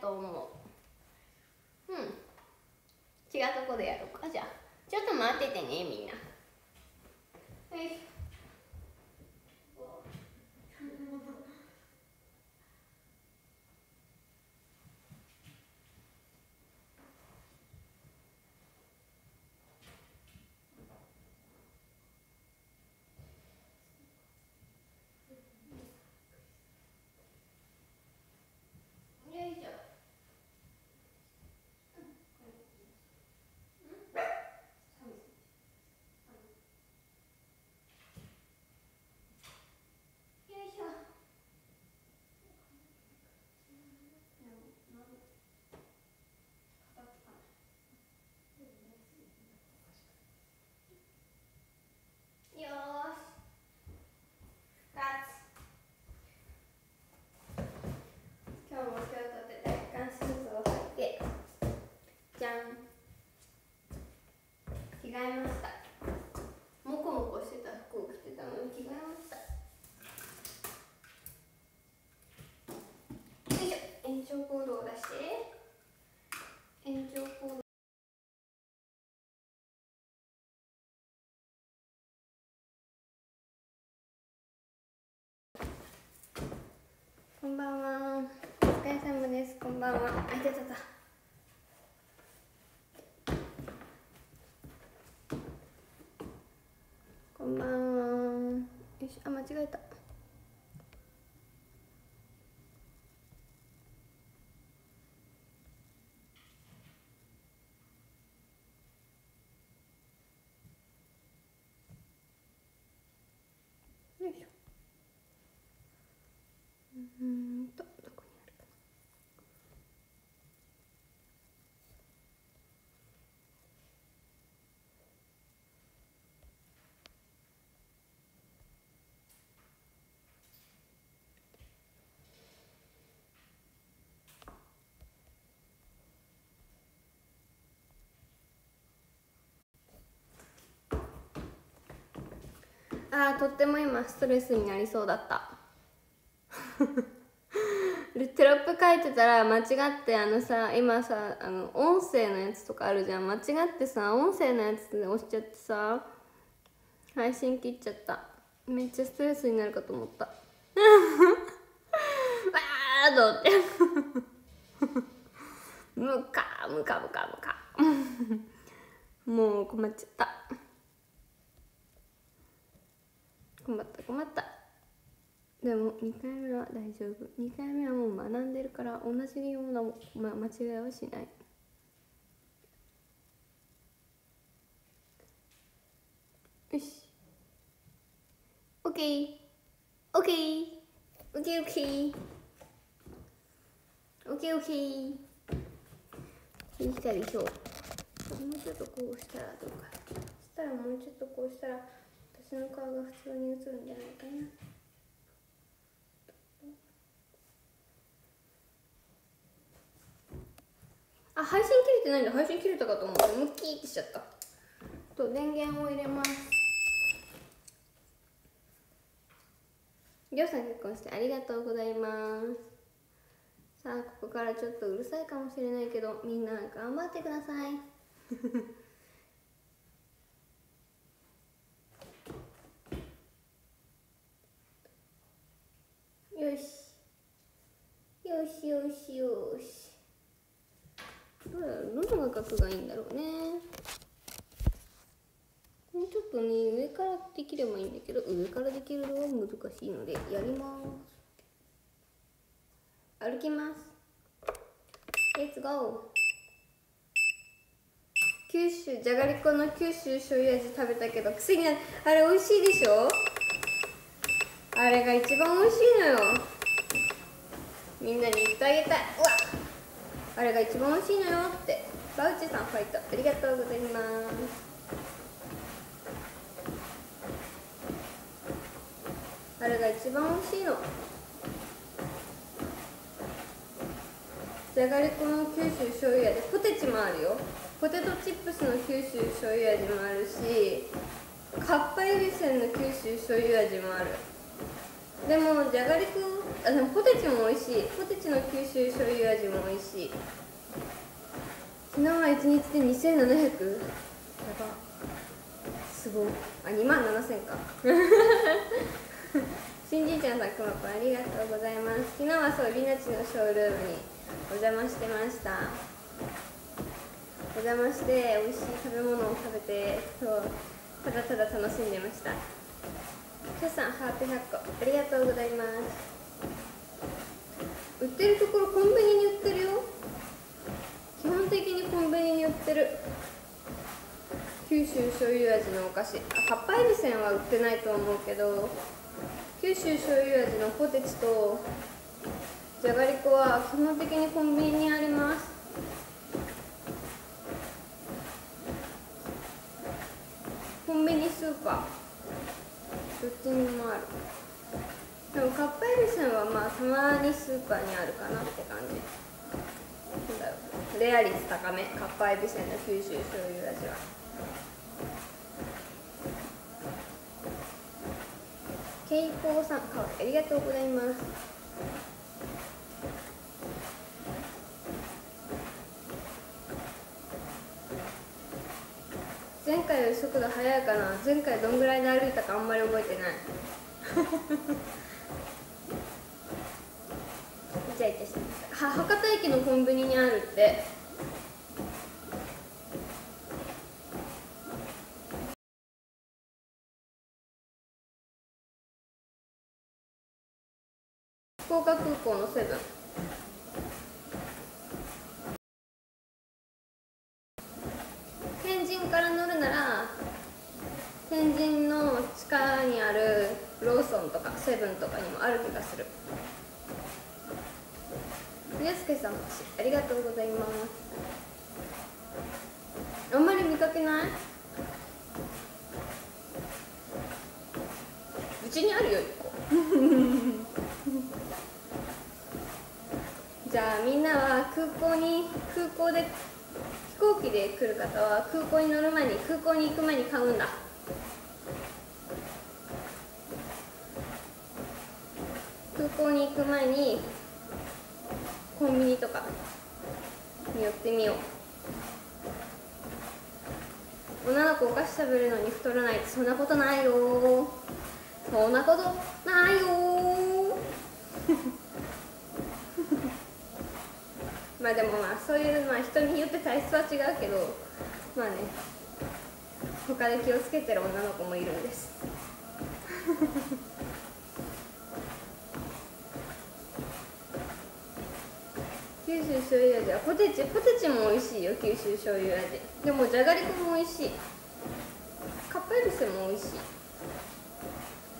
と思う。うん。違うとこでやろうか。じゃあ。ちょっと待っててねみんなはいよいしょよいしょよーし勝つ今日も京都で大寒スーツを履いてじゃん着替えましたもこもこしてた服を着てたのに着替えましたよいしょ延長コードを出して延長コードこんばんは。お疲れ様です。こんばんは。あ、いてたた。こんばんは。よし、あ、間違えた。よいしょ。うーんと、どこにあるかな。あーとっても今ストレスになりそうだった。テロップ書いてたら間違ってあのさ今さあの音声のやつとかあるじゃん。間違ってさ音声のやつで押しちゃってさ配信切っちゃった。めっちゃストレスになるかと思った。わーと思って。むかむかむかむか。もう困っちゃった。困った困った。でも2回目は大丈夫。2回目はもう学んでるから同じような、ま、間違いはしない。よし。OKOKOKOK オッケー。オッケーオッケー。オッケーオッケー。できたでしょう。もうちょっとこうしたらどうか。そしたらもうちょっとこうしたら私の顔が普通に映るんじゃないかな。あ配信切れてないんだ。配信切れたかと思ってムキーってしちゃった。と電源を入れます。りょうさん結婚してありがとうございます。さあここからちょっとうるさいかもしれないけどみんな頑張ってください。よし。よしよしよし。どうだろどの画角がいいんだろうね。もうちょっとね上からできればいいんだけど上からできるのは難しいのでやります。歩きます。レッツゴー九州じゃがりこの九州醤油味食べたけど癖になる。あれ美味しいでしょ？あれが一番美味しいのよ。みんなに言ってあげたい。うわあれが一番美味しいのよって。バウチさんファイト。ありがとうございます。あれが一番美味しいの。じゃがりこの九州醤油味。ポテチもあるよ。ポテトチップスの九州醤油味もあるしかっぱえびせんの九州醤油味もある。でもじゃがりこあでもポテチも美味しい。ポテチの九州醤油味も美味しい。昨日は1日で2700やば。すごい。あ2万7000か。新人ちゃんさんくまぽんありがとうございます。昨日はそうりなちのショールームにお邪魔してました。お邪魔して美味しい食べ物を食べてそうただただ楽しんでました。キャさんハート100個ありがとうございます。売ってるところコンビニに売ってるよ。基本的にコンビニに売ってる。九州醤油味のお菓子。かっぱえびせんは売ってないと思うけど九州醤油味のポテチとじゃがりこは基本的にコンビニにあります。コンビニスーパー。どっちにもある。でもかっぱえびせんはまあたまにスーパーにあるかなって感じ。なんだろうレア率高め。かっぱえびせんの九州醤油味は。けいこうさんかありがとうございます。前回より速度速いかな。前回どんぐらいで歩いたかあんまり覚えてない。イチャイチャしてますは博多駅のコンビニにあるって。福岡空港のセブン天神から乗るなら天神の地下にあるローソンとかセブンとかにもある気がする。ゆうすけさんありがとうございます。あんまり見かけない？うちにあるよ1個。じゃあみんなは空港に空港で飛行機で来る方は空港に乗る前に空港に行く前に買うんだ空港に行く前にコンビニとかに寄ってみよう。女の子お菓子食べるのに太らないってそんなことないよ。そんなことないよ。まあでもまあそういうまあ人によって体質は違うけどまあね他で気をつけてる女の子もいるんです。九州醤油味。はポテチポテチも美味しいよ九州醤油味。でもじゃがりこも美味しい。かっぱえびせも美味しい。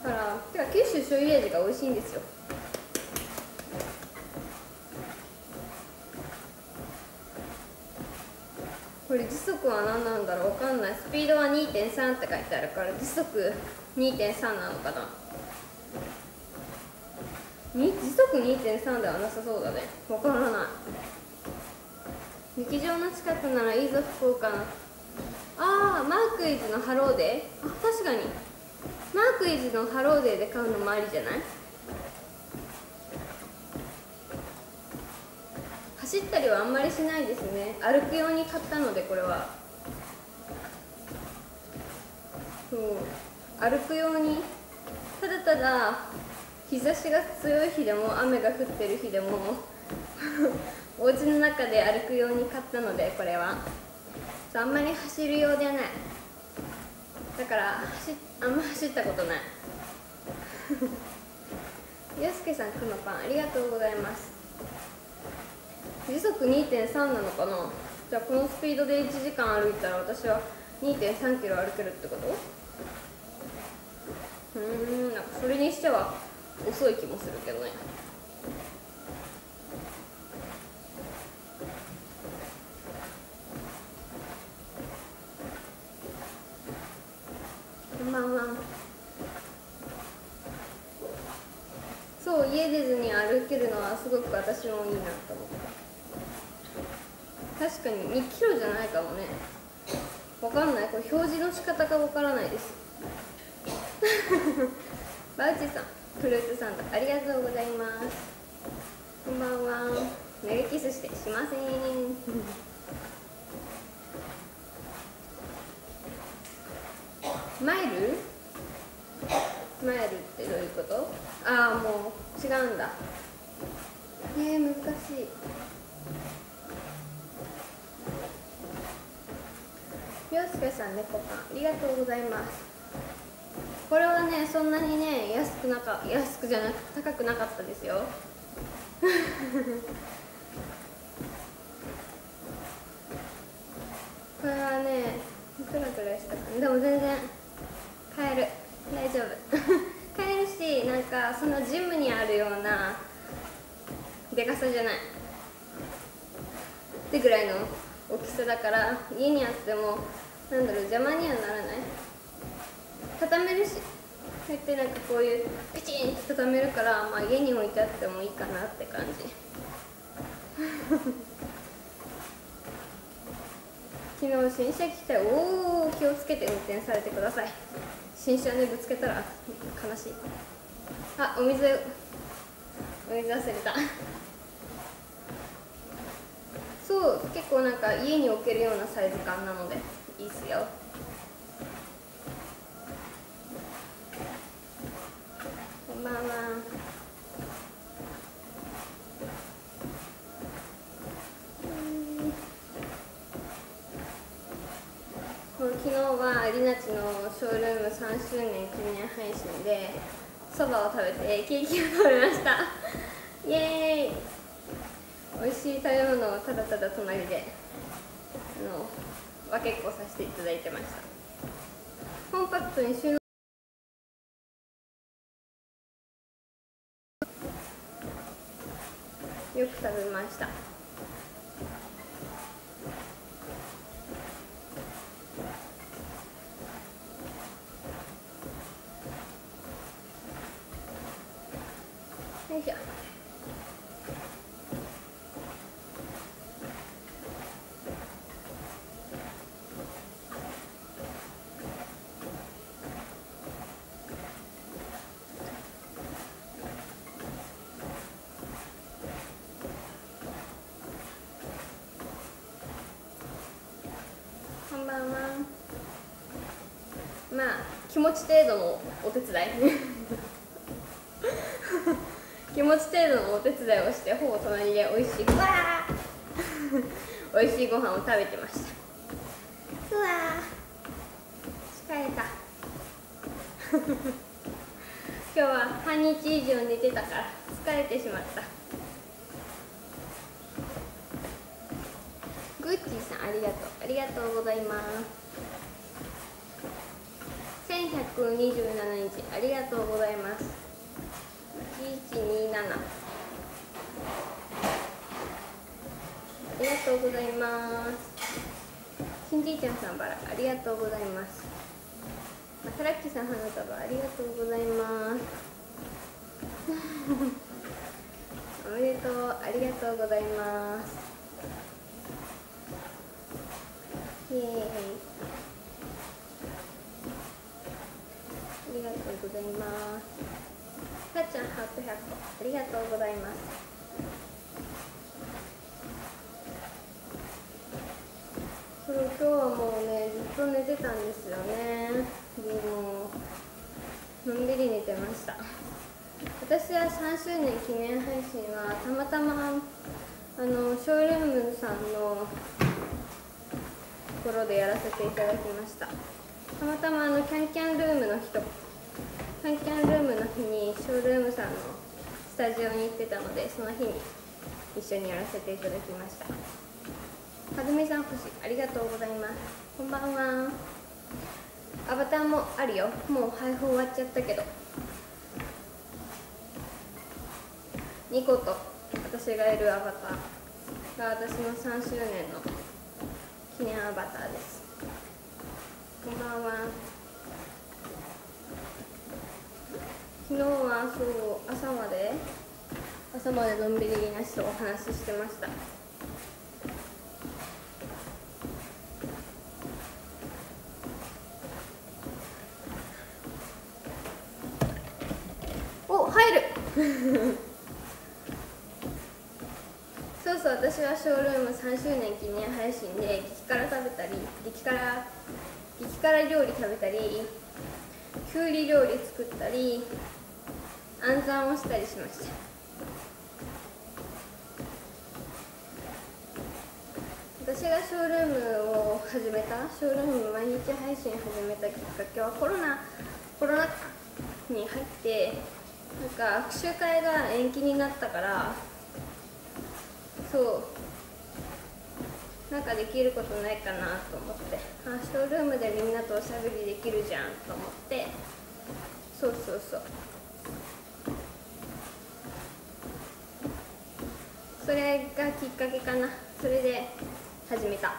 だからてか九州醤油味が美味しいんですよ。これ時速は何なんだろうわかんない。スピードは2.3って書いてあるから時速2.3なのかな。時速2.3ではなさそうだね。わからない。劇場の近くならいいぞ福岡の。ああマークイズのハローデー？あ確かに。マークイズのハローデーで買うのもありじゃない？走ったりはあんまりしないですね。歩くように買ったのでこれは。そう。歩くように。ただただ日差しが強い日でも雨が降ってる日でも お家の中で歩くように買ったのでこれは。あんまり走るようではない。だから走あんま走ったことない。ゆうすけさんくまパンありがとうございます。時速2.3なのかな。じゃあこのスピードで1時間歩いたら私は2.3キロ歩けるってこと？うーんなんかそれにしては遅い気もするけどね。こんばんは。そう家出ずに歩けるのはすごく私もいいなと思った。確かに2キロじゃないかもね。わかんない。これ表示の仕方がわからないです。バウチさん。フルーツサンドありがとうございます。こんばんは。投げキスしてしません。マイル？マイルってどういうこと？ああもう違うんだ。えー、難しい。洋介さん猫パン。ありがとうございますこれはねそんなにね安くなか安くじゃなく高くなかったですよ。これはねいくらぐらいしたかな。でも全然買える。大丈夫。買えるしなんかそのジムにあるようなでかさじゃない。ってぐらいの大きさだから家にあってもなんだろう邪魔にはならない。畳めるしこうやってなんかこういうピチンって畳めるから、まあ、家に置いてあってもいいかなって感じ。昨日新車来ておお気をつけて運転されてください。新車でぶつけたら悲しい。あお水お水忘れた。そう結構なんか家に置けるようなサイズ感なのでいいっすよ。こんばんは。昨日はリナチのショールーム3周年記念配信でそばを食べてケーキを食べました。イエーイ。美味しい食べ物をただただ隣であの分けっこさせていただいてました。コンパクトに収納よく食べましたよいしょこんばんはまあ気持ち程度のお手伝い。気持ち程度のお手伝いをしてほぼ隣で美味しいわー。美味しいご飯を食べてました。うわー。疲れた。今日は半日以上寝てたから疲れてしまった。グッチーさんありがとう。ありがとうございます127日ありがとうございます。1127ありがとうございます。しんじいちゃんさんばらありがとうございます。まさらっきさん花束ありがとうございます。おめでとうありがとうございます。イエーイ。りがとうございますさっちゃんハート100個ありがとうございます。そう今日はもうねずっと寝てたんですよね。もうのんびり寝てました。私は3周年記念配信はたまたまあのショールームさんのところでやらせていただきました。たまたまあのキャンキャンルームの人ャンキャンルームの日にショールームさんのスタジオに行ってたのでその日に一緒にやらせていただきました。はずみさん星ありがとうございます。こんばんは。アバターもあるよ。もう配布終わっちゃったけど。ニコと私がいるアバターが私の3周年の記念アバターです。こんばんは。昨日はそう朝まで朝までのんびりなしとお話ししてました。お早 そうそう私はショールーム3周年記念配信で激辛食べたり激辛激辛料理食べたりきゅうり料理作ったり暗算をしたりしました。私がショールームを始めたショールーム毎日配信始めたきっかけはコロナコロナ禍に入ってなんか握手会が延期になったからそうなんかできることないかなと思って。あショールームでみんなとおしゃべりできるじゃんと思って。そうそうそう。それがきっかけかな。それで始めた。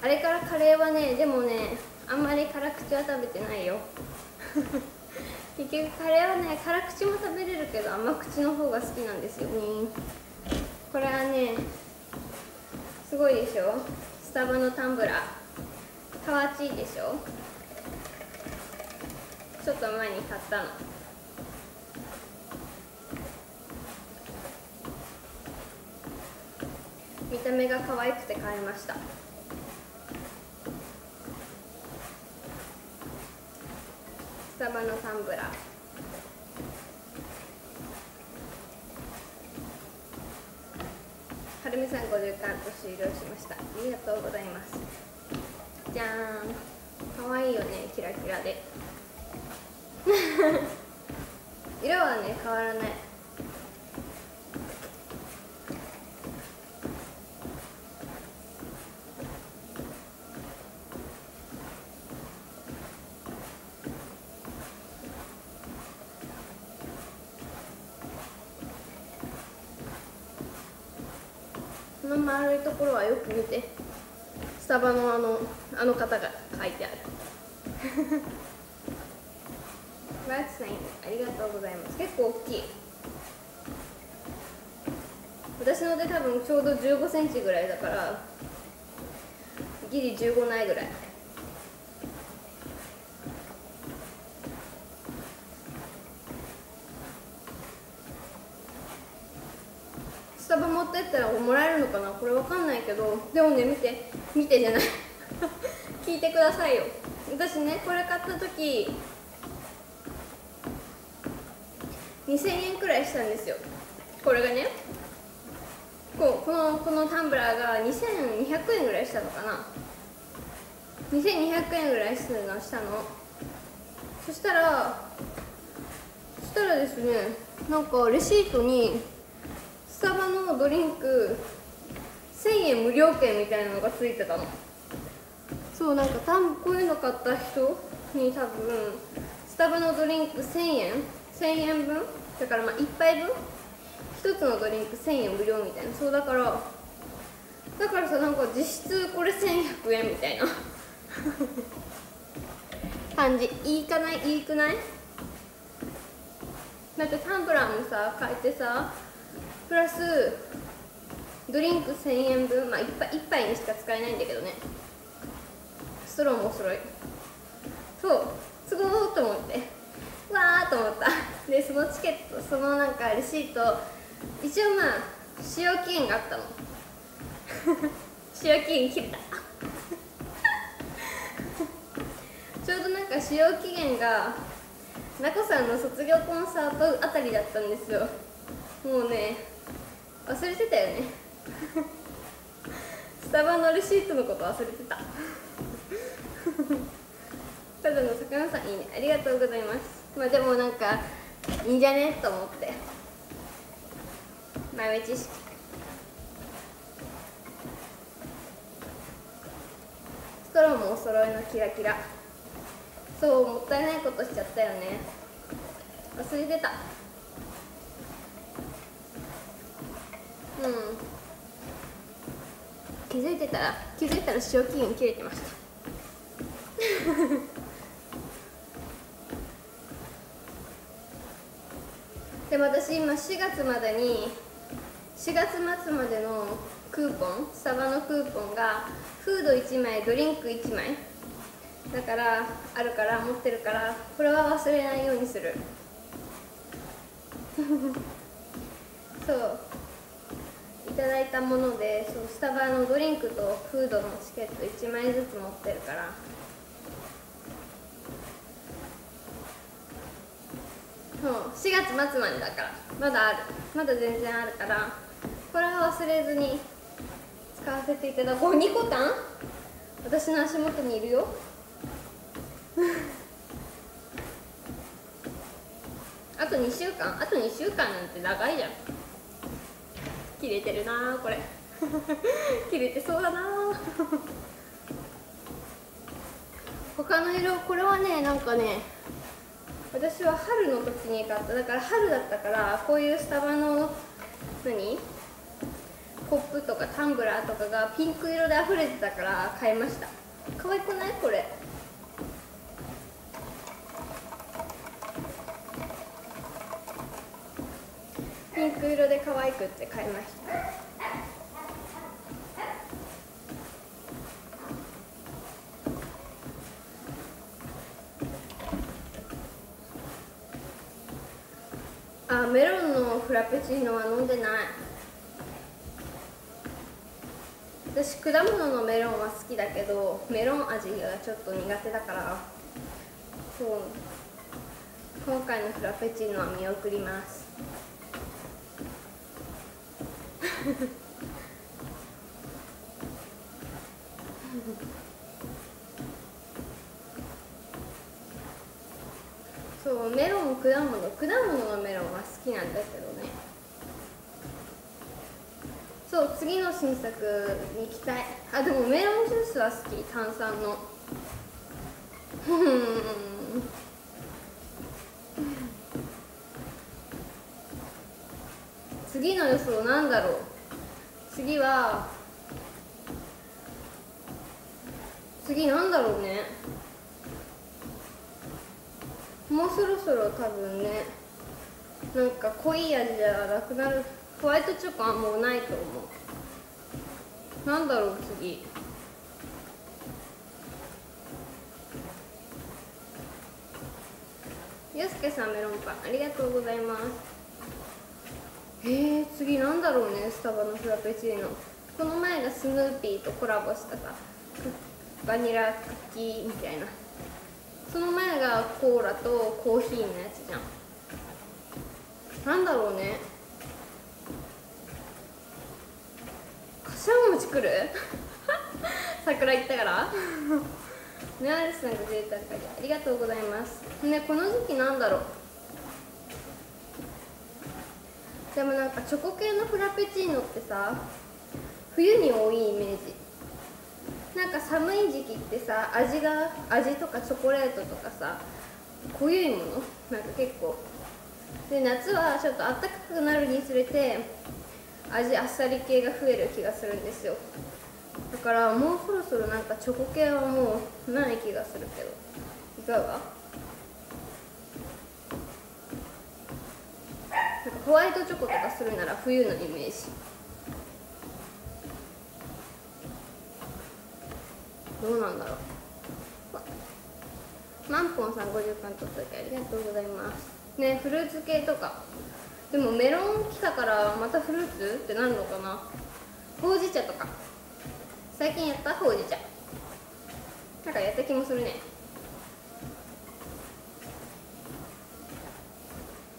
あれからカレーはねでもねあんまり辛口は食べてないよ。結局カレーはね辛口も食べれるけど甘口の方が好きなんですよね。これはねすごいでしょ？スタバのタンブラー。かわちいでしょ？ちょっと前に買ったの。見た目が可愛くて買いました。スタバのタンブラー。はるみさん50回ご終了しました。ありがとうございます。じゃーん。可愛いよねキラキラで。色はね変わらない。この丸いところはよく見て。スタバのあのあの方が書いてある。バーツさんありがとうございます。結構大きい。私ので多分ちょうど1 5センチぐらいだからギリ15ないぐらい。タバ持ってったらもらえるのかな？これわかんないけど。でもね見て。見てじゃない。聞いてくださいよ。私ねこれ買った時2000円くらいしたんですよ。これがねこうこのこのタンブラーが2200円ぐらいしたのかな？2200円ぐらいするのしたの。そしたらそしたらですねなんかレシートにタバのドリンク1000円無料券みたいなのがついてたの。そうなんかたんこういうの買った人に多分スタバのドリンク1000円1000円分だからまあ1杯分1つのドリンク1000円無料みたいな。そうだからだからさなんか実質これ1100円みたいな。感じ。いいかない？いいくない？だってタンブラーもさ変えてさプラスドリンク1000円分まあ1杯 ,1 杯にしか使えないんだけどね。ストローもお揃い。そう。すごーと思って。わーと思った。でそのチケットそのなんかレシート一応まあ使用期限があったの。使用期限切れた。ちょうどなんか使用期限がなこさんの卒業コンサートあたりだったんですよ。もうね忘れてたよね。スタバのレシートのこと忘れてた。ただの魚さんいいね。ありがとうございます。まあでもなんかいいんじゃね？と思って。豆知識。ストローもお揃いのキラキラ。そうもったいないことしちゃったよね。忘れてたうん気づいてたら気づいたら使用期限切れてました。でも私今4月までに4月末までのクーポンスタバのクーポンがフード1枚ドリンク1枚だからあるから持ってるからこれは忘れないようにする。そう。いただいたものでそうスタバのドリンクとフードのチケット1枚ずつ持ってるから。そう4月末までだから。まだある。まだ全然あるから。これは忘れずに使わせていただこう。ニコタン？私の足元にいるよ。あと2週間？あと2週間なんて長いじゃん。切れてるなこれ。切れてそうだな 他の色これはねなんかね私は春の時に買った。だから春だったからこういうスタバの何コップとかタンブラーとかがピンク色で溢れてたから買いました。可愛くない？これ。ピンク色で可愛くって買いました。あメロンのフラペチーノは飲んでない。私果物のメロンは好きだけどメロン味がちょっと苦手だからそう。今回のフラペチーノは見送ります。そうメロン果物果物のメロンは好きなんだけどね。そう次の新作に期待あでもメロンジュースは好き。炭酸の。次の予想なんだろう。次は次なんだろうね。もうそろそろ多分ねなんか濃い味じゃなくなる。ホワイトチョコはもうないと思う。なんだろう次。ゆうすけさんメロンパンありがとうございます。えー、次なんだろうねスタバのフラペチーノ。この前がスヌーピーとコラボしたさバニラクッキーみたいな。その前がコーラとコーヒーのやつじゃん。なんだろうね。柏餅来る？桜行ったから。ねアリスさんが贅沢ありがとうございます。ねこの時期なんだろう。でもなんかチョコ系のフラペチーノってさ冬に多いイメージ。なんか寒い時期ってさ味が味とかチョコレートとかさ濃ゆいもの？なんか結構。で夏はちょっと暖かくなるにつれて味あっさり系が増える気がするんですよ。だからもうそろそろなんかチョコ系はもうない気がするけど。いかが？なんかホワイトチョコとかするなら冬のイメージ。どうなんだろう。マンポンさん50巻取っといてありがとうございます。ねフルーツ系とか。でもメロン来たからまたフルーツってなるのかな。ほうじ茶とか。最近やったほうじ茶。なんかやった気もするね。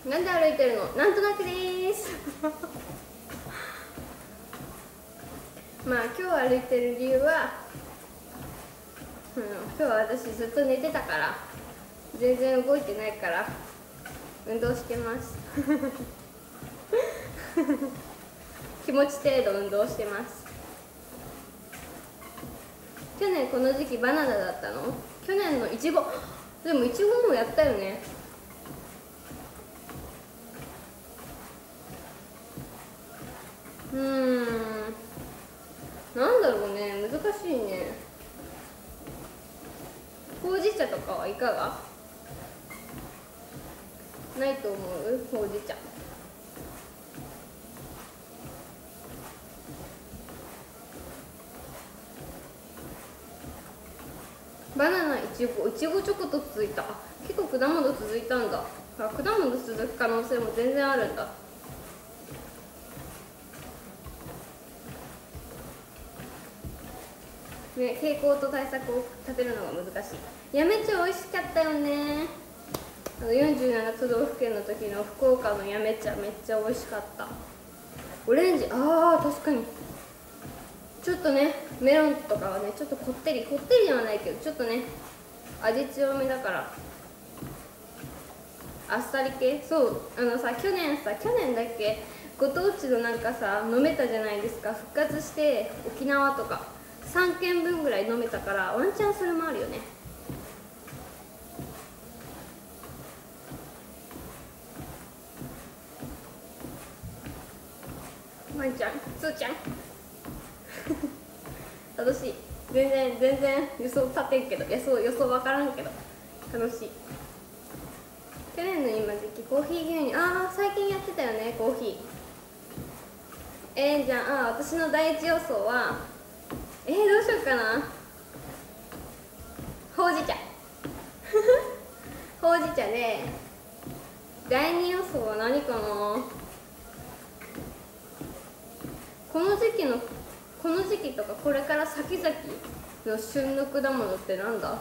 なんで歩いてるの？なんとなくです。まあ今日歩いてる理由はうん、今日は私ずっと寝てたから全然動いてないから運動してます。気持ち程度運動してます。去年この時期バナナだったの？去年のいちごでもいちごもやったよねうん。なんだろうね。難しいね。ほうじ茶とかはいかが？ないと思う？ほうじ茶。バナナいちご。いちごチョコと続いた。結構果物続いたんだ。果物続く可能性も全然あるんだ。ね、傾向と対策を立てるのが難しい。やめちゃ美味しかったよね。あの47都道府県の時の福岡のやめ茶めっちゃ美味しかった。オレンジあー確かに。ちょっとねメロンとかはねちょっとこってりこってりではないけどちょっとね味強めだから。あっさり系？そうあのさ去年さ去年だっけ？ご当地のなんかさ飲めたじゃないですか。復活して沖縄とか。3軒分ぐらい飲めたからワンチャンそれもあるよね。ワンちゃんつーちゃん。楽しい。全然全然予想立てんけど。予想予想分からんけど。楽しい。去年の今時期コーヒー牛乳。ああ最近やってたよねコーヒー。えー、じゃああ私の第一予想はえー、どうしようかな。ほうじ茶。ほうじ茶で第2予想は何かな。この時期のこの時期とかこれから先々の旬の果物ってなんだ？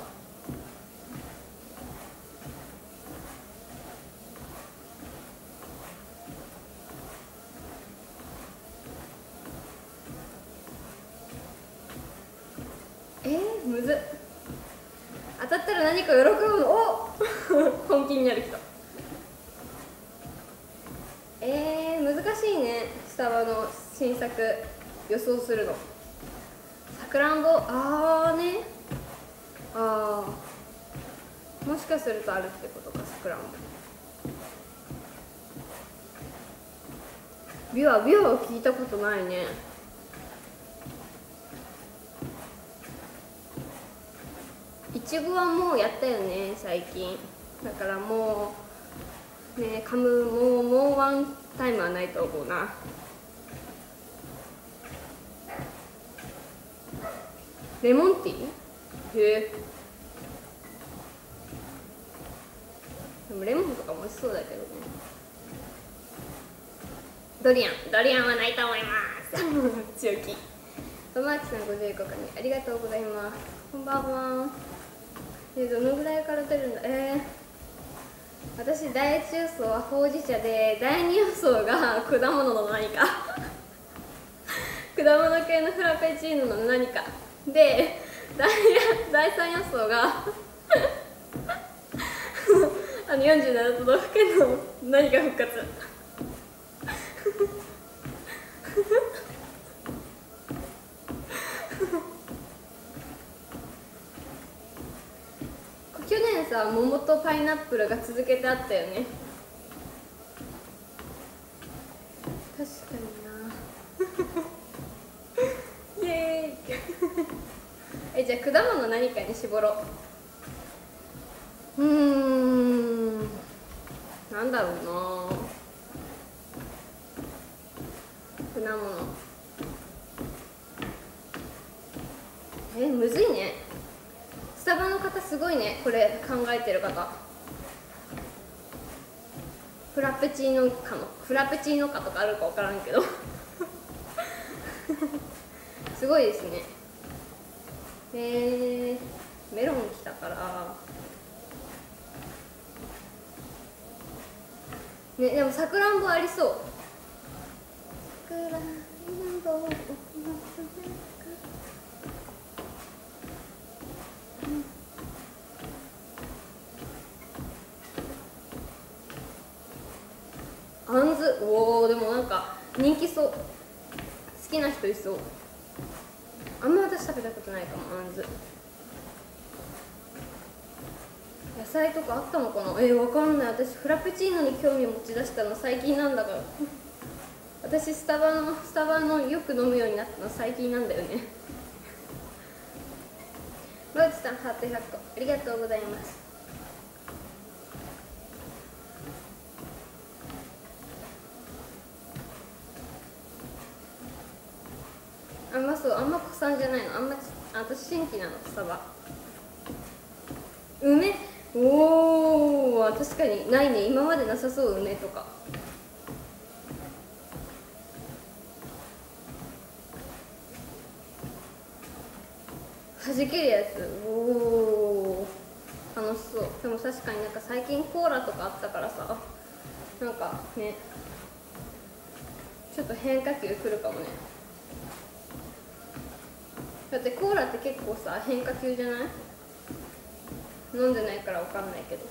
むず。当たったら何か喜ぶの？お！本気になる人。えー、難しいね。スタバの新作予想するの。さくらんぼ？あーね。あー。もしかするとあるってことかさくらんぼ。ビワビワは聞いたことないね。いちごはもうやったよね最近。だからもうね噛むもうもうワンタイムはないと思うな。レモンティー？へえ。でもレモンとかも美味しそうだけどね。ドリアン。ドリアンはないと思います。強気。マーキさん55回ありがとうございます。こんばんはえどのぐらいから出るんだえー、私第一予想はほうじ茶で第二予想が 果物の何か。果物系のフラペチーノの何か。で第第3予想が あの47都道府県の何か復活。去年さ桃とパイナップルが続けてあったよね。確かにな。イエーイ。えじゃあ果物何かに絞ろう。うーん。なんだろうな。果物。えむずいね。スタバの方すごいねこれ考えてる方。フラペチーノかのフラペチーノかとかあるか分からんけど。すごいですね。えー、メロン来たから。ねでもさくらんぼありそう。さくらんぼあんずおおでもなんか人気そう。好きな人いそう。あんま私食べたことないかもあんず。野菜とかあったのかな？えー、わかんない。私フラペチーノに興味持ち出したの最近なんだから。私スタバのスタバのよく飲むようになったの最近なんだよね。ロイチさんハート100個ありがとうございます。あんまそうあんま子さんじゃないの。あんまあ私新規なのスタバ梅？おお確かにないね。今までなさそう梅とか。弾けるやつ。おお楽しそう。でも確かになんか最近コーラとかあったからさ。なんかねちょっと変化球くるかもね。だってコーラって結構さ変化球じゃない？飲んでないから分かんないけど。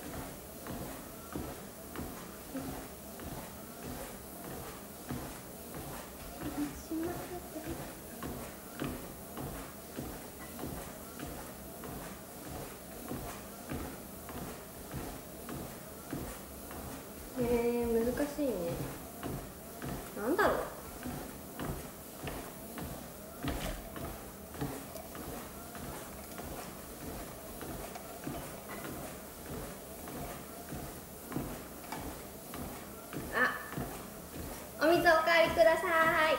えー、難しいねなんだろうあお水おかわりください。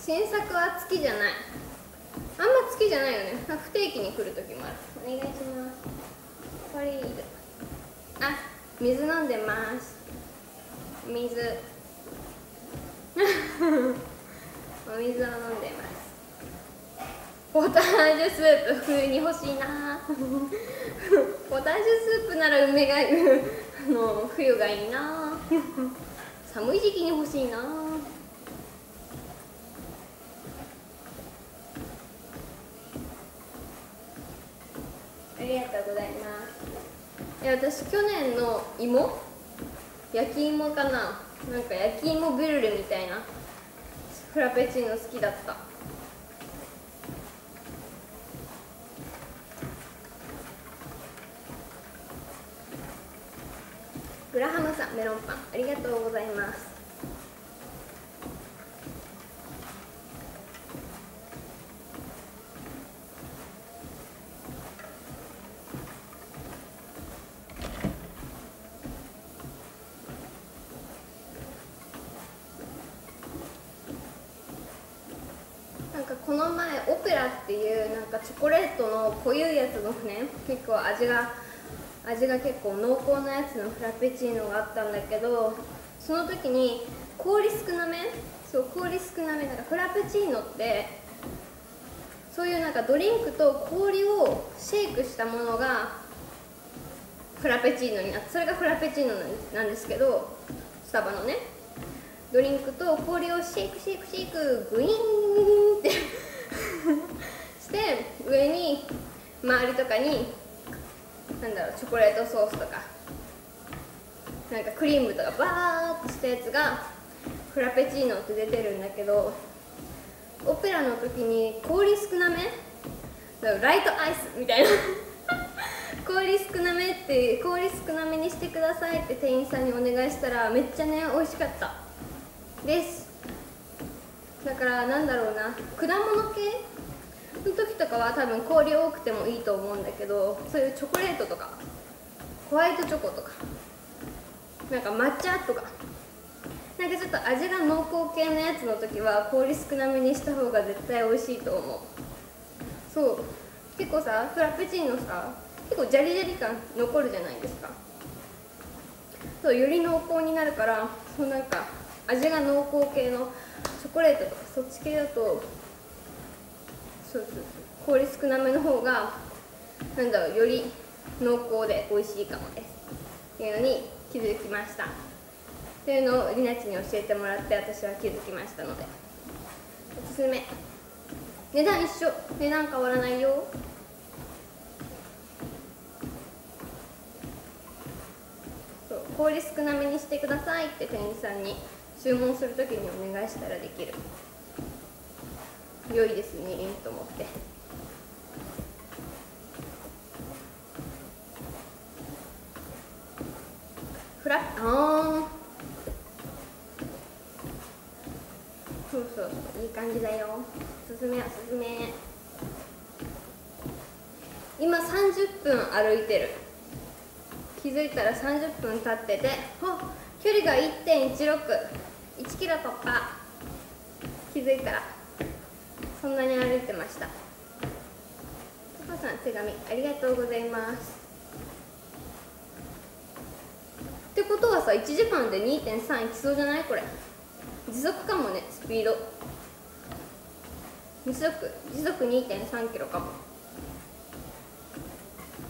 新作は好きじゃない。あんま好きじゃないよね。不定期に来る時もある。お願いします。これいいあ水飲んでます。水。お水を飲んでます。ポタージュスープ冬に欲しいな。ポタージュスープなら梅が あの冬がいいな。寒い時期に欲しいな。ありがとうございます。いや私去年の芋？焼き芋かな。なんか焼き芋ブルルみたいな。フラペチーノ好きだった。グラハムさんメロンパンありがとうございます。なんかこの前オペラっていうなんかチョコレートの濃いやつのね結構味が味が結構濃厚なやつのフラペチーノがあったんだけどその時に氷少なめそう氷少なめなんかフラペチーノってそういうなんかドリンクと氷をシェイクしたものがフラペチーノになってそれがフラペチーノなんですけどスタバのね。ドリンクと氷をシェイクシェイクシェイクグイーンってして上に周りとかになんだろうチョコレートソースとか。なんかクリームとかバーッとしたやつがフラペチーノって出てるんだけどオペラの時に氷少なめ？ライトアイスみたいな。氷少なめって氷少なめにしてくださいって店員さんにお願いしたらめっちゃね美味しかった。です。だからなんだろうな。果物系？の時とかは多分氷多くてもいいと思うんだけどそういうチョコレートとかホワイトチョコとかなんか抹茶とかなんかちょっと味が濃厚系のやつの時は氷少なめにした方が絶対美味しいと思う。そう。結構さフラペチーノさ結構ジャリジャリ感残るじゃないですか。そうより濃厚になるからそうなんか味が濃厚系のチョコレートとかそっち系だとそうそう氷少なめの方がなんだろうより濃厚で美味しいかもです。っていうのに気づきましたっていうのをりなちに教えてもらって私は気づきましたので。おすすめ。値段一緒。値段変わらないよ。そう。氷少なめにしてくださいって店員さんに注文するときにお願いしたらできる。良いですねと思って。フラッあー。そうそうそういい感じだよ。おすすめ。おすすめ今30分歩いてる。気づいたら30分経っててあ距離が1.161キロ突破。気づいたら。そんなに歩いてました。さん手紙ありがとうございます。ってことはさ1時間で2.3いきそうじゃない？これ。時速かもねスピード。時速時速2.3キロかも。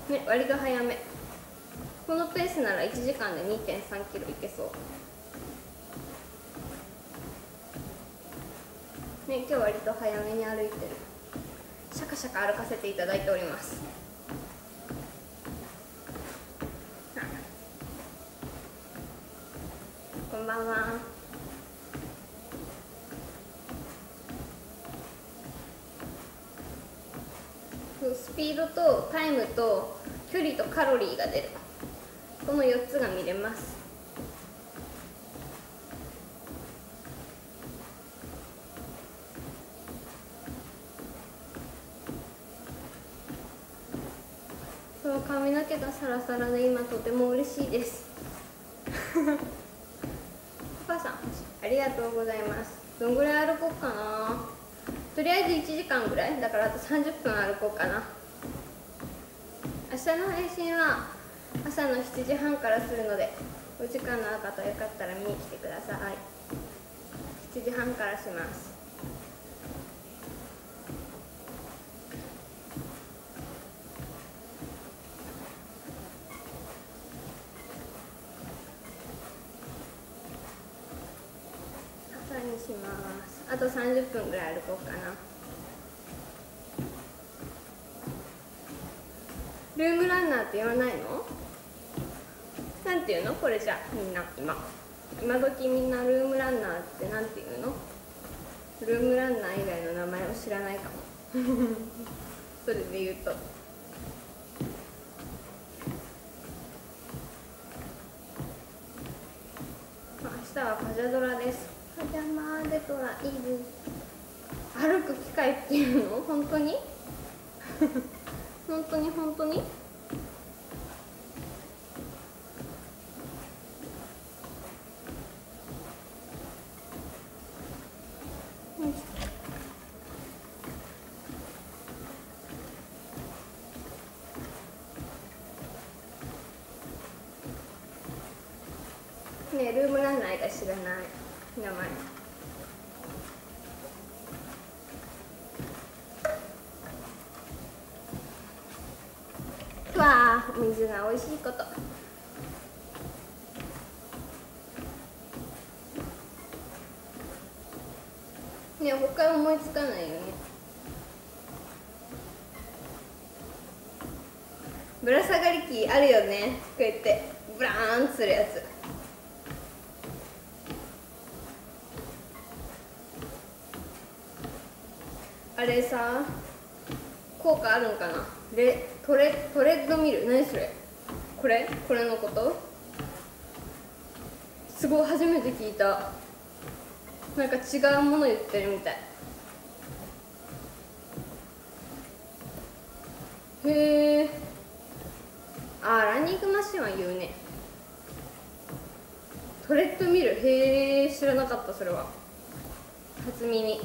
ね割と早め。このペースなら1時間で2.3キロいけそう。ね今日割と早めに歩いてる。シャカシャカ歩かせていただいております。こんばんは。スピードとタイムと距離とカロリーが出る。この4つが見れます。そう髪の毛がサラサラで今とても嬉しいです。お 母さんありがとうございます。どんぐらい歩こうかな。とりあえず1時間ぐらい。だからあと30分歩こうかな。明日の配信は朝の7時半からするのでお時間のある方よかったら見に来てください。7時半からします。と30分ぐらい歩こうかな。ルームランナーって言わないの？なんていうの？これじゃみんな今。今時みんなルームランナーってなんていうの？ルームランナー以外の名前を知らないかも。それで言うと。明日はパジャドラです。パジャマデトライブ歩く機会っていうの？本当に？本当に本当にねルームランナーが知らない名前うわあ水が美味しいことね他思いつかないよねぶら下がり機あるよねこうやってブラーンとするやつあれさ効果あるんかなレトレトレッドミル何それこれこれのことすごい初めて聞いたなんか違うもの言ってるみたい。へえあーランニングマシンは言うね。トレッドミル。へえ知らなかったそれは。初耳。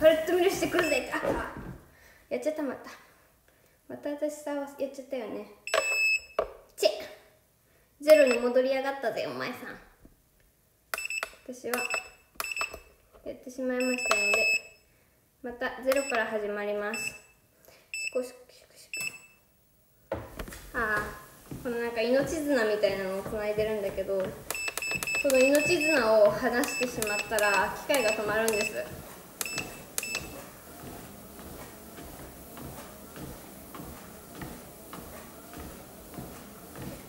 トレッドミルしてくるぜ。あやっちゃったまた。また私さやっちゃったよね。チェゼロに戻りやがったぜお前さん。私はやってしまいましたのでまたゼロから始まります。シコシコシコシコああこのなんか命綱みたいなのをつないでるんだけどこの命綱を離してしまったら機械が止まるんです。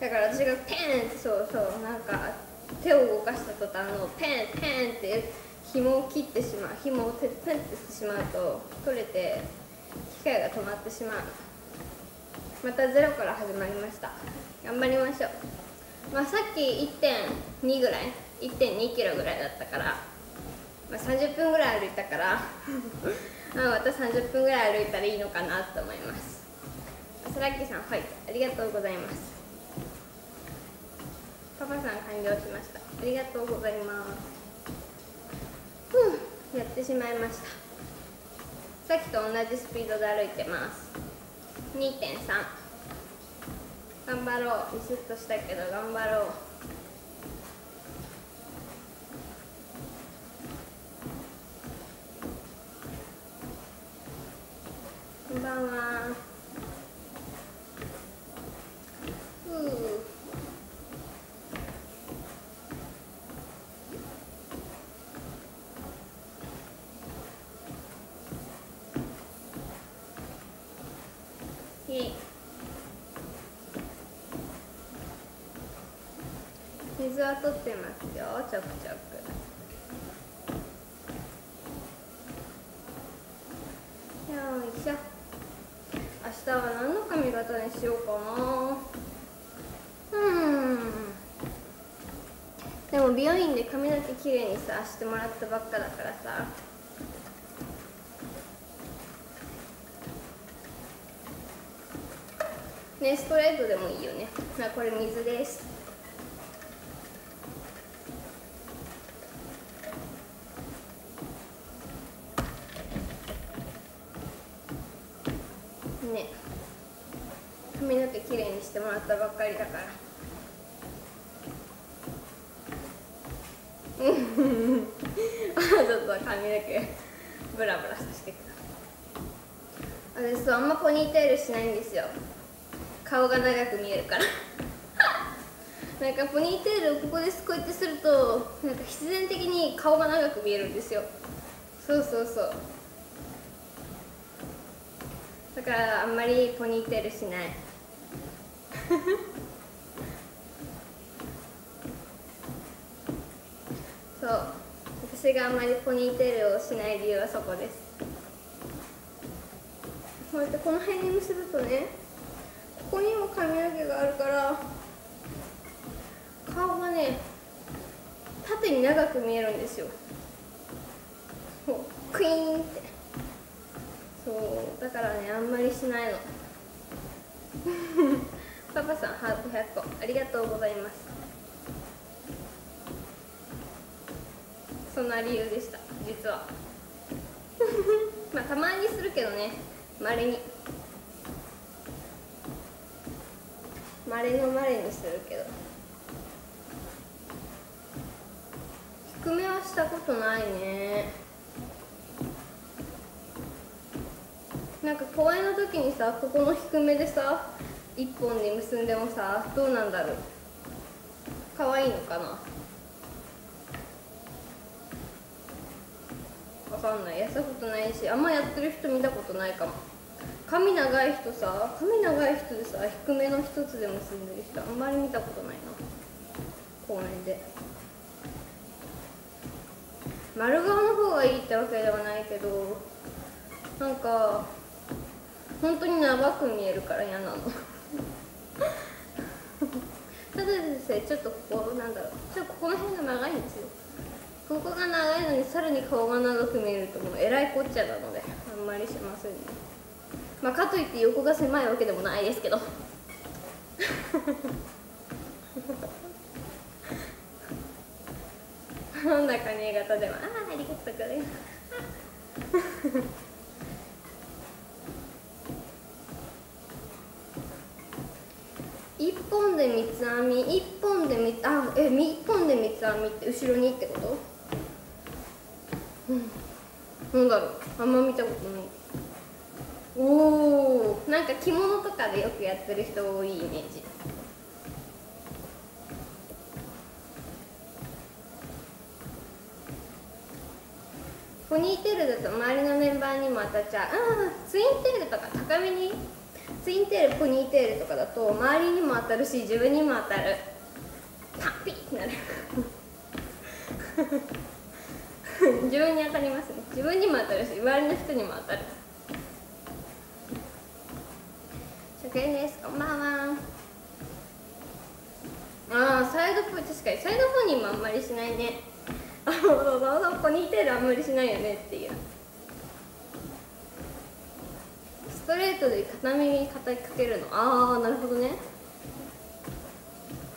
だから私がペンってそうそうなんか手を動かした途端のペンペンって紐を切ってしまう紐をペンペンってしてしまうと取れて機械が止まってしまう。またゼロから始まりました。頑張りましょう。まあさっき1.2ぐらい1.2キロぐらいだったから、まあ、30分ぐらい歩いたから まあまた30分ぐらい歩いたらいいのかなと思います。スラッキーさんはい。ありがとうございます。パパさん完了しました。ありがとうございます。ふうやってしまいました。さっきと同じスピードで歩いてます。2.3頑張ろう。リセットしたけど頑張ろう。こんばんは。ふうイエイ水は取ってますよちょくちょく。よいしょ。明日は何の髪型にしようかな。うん。でも美容院で髪の毛きれいにさしてもらったばっかだからさ。ねストレートでもいいよね。あこれ水です。ね髪の毛きれいにしてもらったばっかりだから。ちょっと髪の毛ブラブラさせてください。私そうあんまポニーテールしないんですよ。顔が長く見えるから。なんかポニーテールをここでこうやってするとなんか必然的に顔が長く見えるんですよ。そうそうそう。だからあんまりポニーテールしない。そう。私があんまりポニーテールをしない理由はそこです。こうやってこの辺に結ぶとねここにも髪の毛があるから顔がね縦に長く見えるんですよ。クイーンって。そうだからねあんまりしないの。パパさんハート100個ありがとうございます。そんな理由でした実は。まあたまにするけどねまれに。まれのまれにするけど。低めはしたことないね。なんか公演の時にさここの低めでさ一本に結んでもさどうなんだろう。可愛いのかな。わかんない。やったことないしあんまやってる人見たことないかも。髪長い人さ髪長い人でさ低めの一つで結んでる人あんまり見たことないな。公園で。丸顔の方がいいってわけではないけどなんか本当に長く見えるから嫌なの。ただでさえちょっとここなんだろう。ちょっとここの辺が長いんですよ。ここが長いのにさらに顔が長く見えるともうえらいこっちゃなのであんまりしませんね。まあかといって横が狭いわけでもないですけど。どんな髪型でもああありがとうございます。一本で三つ編み一本で三つあえ一本で三つ編みって後ろにってこと？うん。なんだろう。あんま見たことない。おおなんか着物とかでよくやってる人多いイメージ。ポニーテールだと周りのメンバーにも当たっちゃう。ああツインテールとか高めに？ツインテールポニーテールとかだと周りにも当たるし自分にも当たる。パッピーってなる。自分に当たりますね。自分にも当たるし周りの人にも当たる。食塩です。こんばんは。ああサイドポ確かにサイドポニーもあんまりしないね。あ そうそうそうポニーテールあんまりしないよねっていう。トレートで片耳叩きかけるの。ああなるほどね。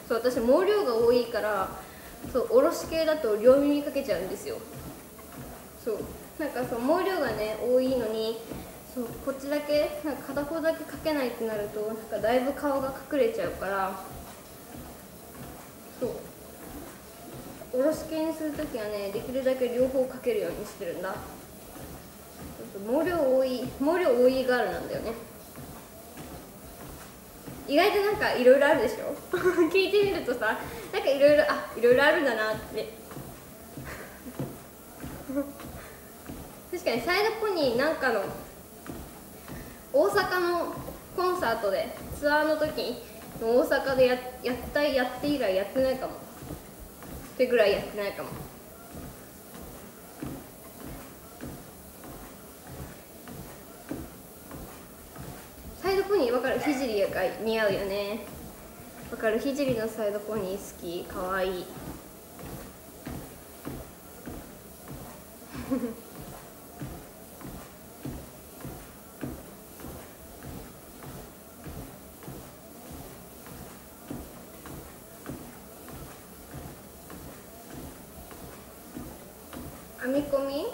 そう私毛量が多いからそうおろし系だと両耳かけちゃうんですよ。そうなんかそう毛量がね多いのにそうこっちだけなんか片方だけかけないってなるとなんかだいぶ顔が隠れちゃうからそう。おろし系にするときはねできるだけ両方かけるようにしてるんだ。毛量多い毛量多いガールなんだよね。意外となんかいろいろあるでしょ？聞いてみるとさなんかいろいろあいろいろあるんだなって。確かにサイドポニーなんかの大阪のコンサートでツアーの時大阪でややったやって以来やってないかも。ってぐらいやってないかもサイドポニーわかるひじりが似合うよね。わかる？ひじりのサイドポニー好き。かわいい。編み込み？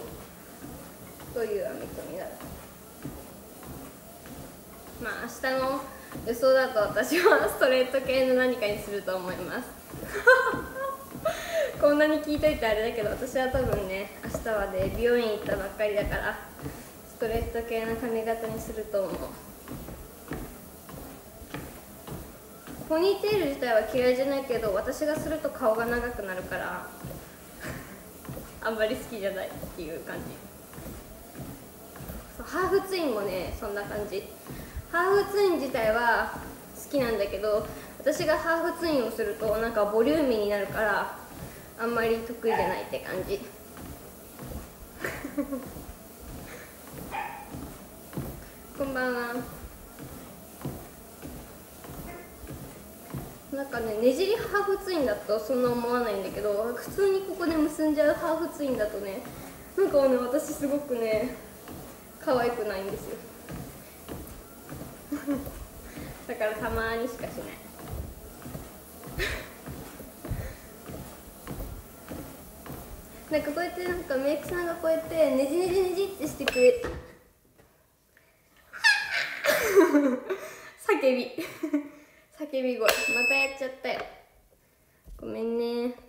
という編み込み？まあ明日の予想だと私はストレート系の何かにすると思います。こんなに聞いといてあれだけど私は多分ね明日はね美容院行ったばっかりだからストレート系の髪型にすると思う。ポニーテール自体は嫌いじゃないけど私がすると顔が長くなるからあんまり好きじゃないっていう感じ。ハーフツインもねそんな感じ。ハーフツイン自体は好きなんだけど私がハーフツインをするとなんかボリューミーになるからあんまり得意じゃないって感じ。こんばんは。なんかねねじりハーフツインだとそんな思わないんだけど普通にここで結んじゃうハーフツインだとねなんかね私すごくね可愛くないんですよ。だからたまにしかしない。なんかこうやってなんかメイクさんがこうやってねじねじねじってしてくれ叫び。叫び声。またやっちゃったよ。ごめんね。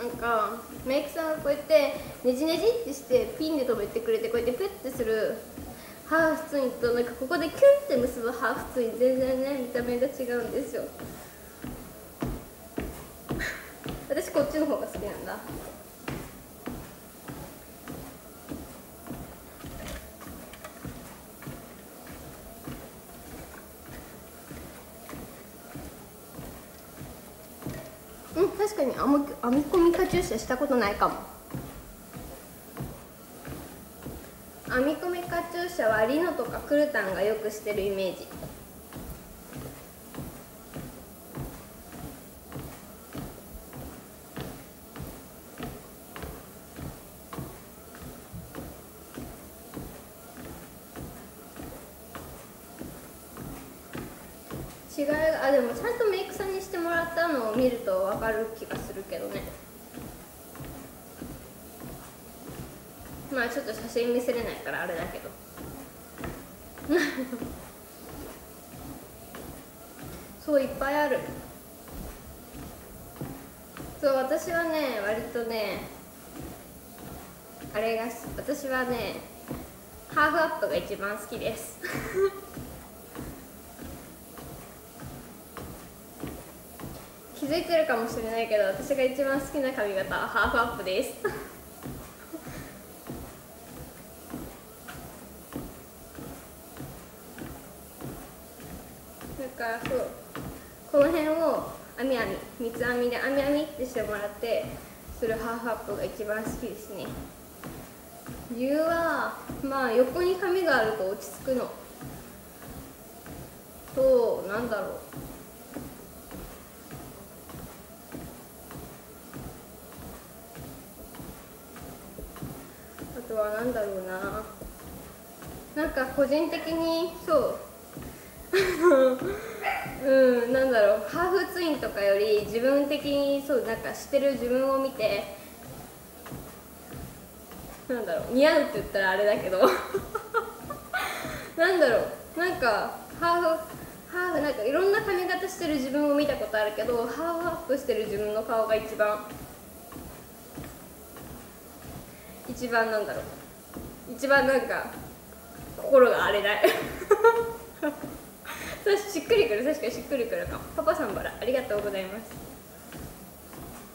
なんかメイクさんがこうやってねじねじってしてピンで止めてくれてこうやってプッてするハーフツインとなんかここでキュンって結ぶハーフツイン。全然ね見た目が違うんですよ。私こっちの方が好きなんだ。うん確かに編み編み込みカチューシャしたことないかも。編み込みカチューシャはリノとかクルタンがよくしてるイメージ。違いがあでもちゃんとメイクさんにしてもらったのを見ると分かる気がするけどね。まあちょっと写真見せれないからあれだけど。そういっぱいある。そう私はね割とねあれが私はねハーフアップが一番好きです。気づいてるかもしれないけど私が一番好きな髪型はハーフアップです。なんかそうこの辺を編み編み三つ編みで編み編みってしてもらってするハーフアップが一番好きですね。理由はまあ横に髪があると落ち着くの。となんだろう。人的にそう。うんなんだろう。ハーフツインとかより自分的にそうなんかしてる自分を見てなんだろう。似合うって言ったらあれだけど。なんだろう。なんかハーフハーフなんかいろんな髪型してる自分を見たことあるけどハーフアップしてる自分の顔が一番一番なんだろう。一番なんか心が荒れない。そうしっくりくる確かにしっくりくるかも。パパさんバラありがとうございます。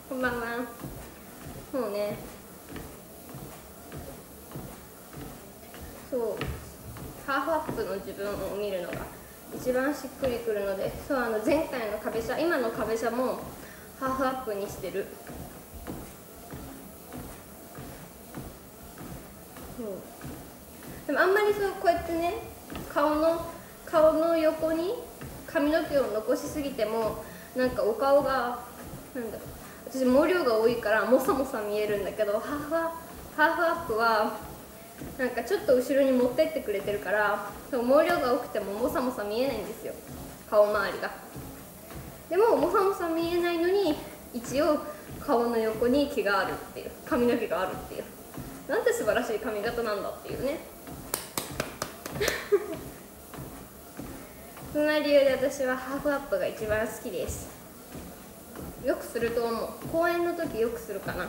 こんばんは。もうね。そう。ハーフアップの自分を見るのが一番しっくりくるのでそうあの前回の壁車今の壁車もハーフアップにしてる。そう。でもあんまりそうこうやってね顔の顔の横に髪の毛を残しすぎてもなんかお顔がなんだろう私毛量が多いからもさもさ見えるんだけどハーフハーフアップはなんかちょっと後ろに持ってってくれてるから毛量が多くてももさもさ見えないんですよ。顔周りが。でももさもさ見えないのに一応顔の横に毛があるっていう髪の毛があるっていう。なんて素晴らしい髪型なんだっていうね。そんな理由で私はハーフアップが一番好きです。よくすると思う。公演の時よくするかな。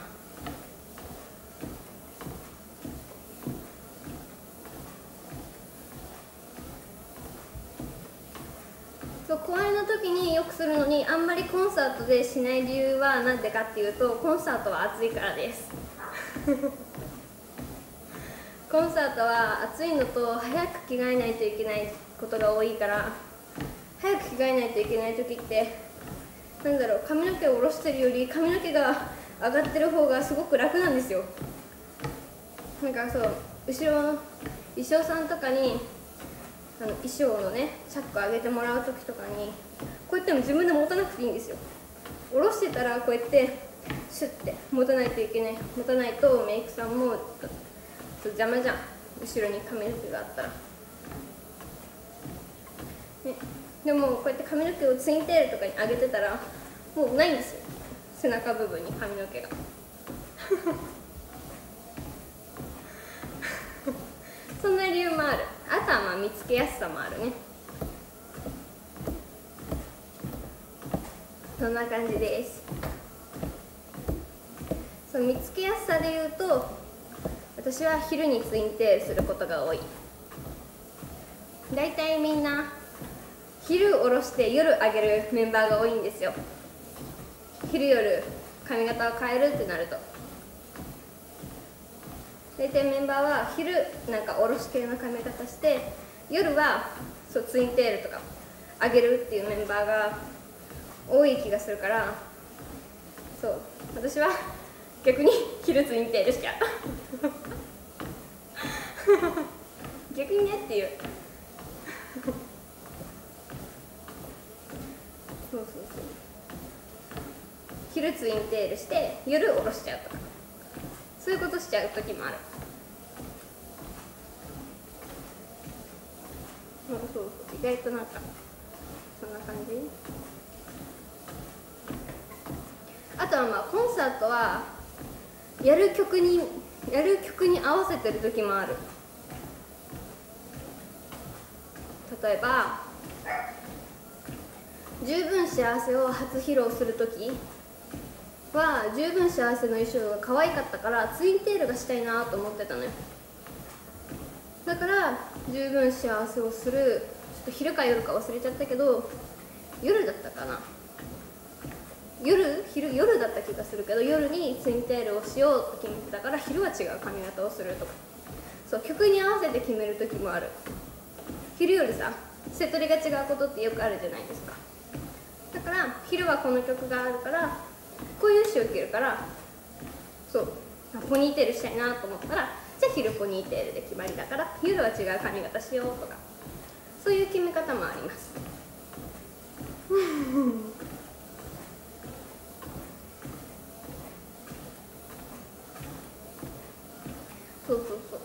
そう公演の時によくするのにあんまりコンサートでしない理由は何でかっていうとコンサートは暑いからです。コンサートは暑いのと早く着替えないといけないことが多いから早く着替えないといけない時ってなんだろう髪の毛を下ろしてるより髪の毛が上がってる方がすごく楽なんですよ。なんかそう後ろの衣装さんとかにあの衣装のねチャック上げてもらう時とかにこうやっても自分で持たなくていいんですよ。下ろしてたらこうやってシュッて持たないといけない持たないとメイクさんも邪魔じゃん。後ろに髪の毛があったら、ね、でもこうやって髪の毛をツインテールとかに上げてたらもうないんですよ。背中部分に髪の毛が。そんな理由もある。あとはまあ見つけやすさもあるね。そんな感じです。そう見つけやすさで言うと私は昼にツインテールすることが多い。だいいみんな昼下ろして夜上げるメンバーが多いんですよ。昼夜髪型を変えるってなると。大体メンバーは昼なんかおろし系の髪型して夜はそうツインテールとか上げるっていうメンバーが多い気がするからそう私は逆に昼ツインテールしちゃう 逆にねっていう。そうそうそう。昼ツインテールして夜下ろしちゃうとか。そういうことしちゃう時もある。そうそう。意外となんかそんな感じ？あとはまあコンサートはやる曲にやる曲に合わせてる時もある。例えば「十分幸せ」を初披露する時は十分幸せの衣装が可愛かったからツインテールがしたいなと思ってたのよ。だから十分幸せをするちょっと昼か夜か忘れちゃったけど夜だったかな。夜昼夜だった気がするけど夜にツインテールをしようと決めてたから昼は違う髪型をするとか。そう曲に合わせて決める時もある。昼よりさセトリが違うことってよくあるじゃないですか。だから昼はこの曲があるからこういう詞を受けるからそうポニーテールしたいなと思ったらじゃあ昼ポニーテールで決まりだから夜は違う髪型しようとかそういう決め方もあります そうそうそう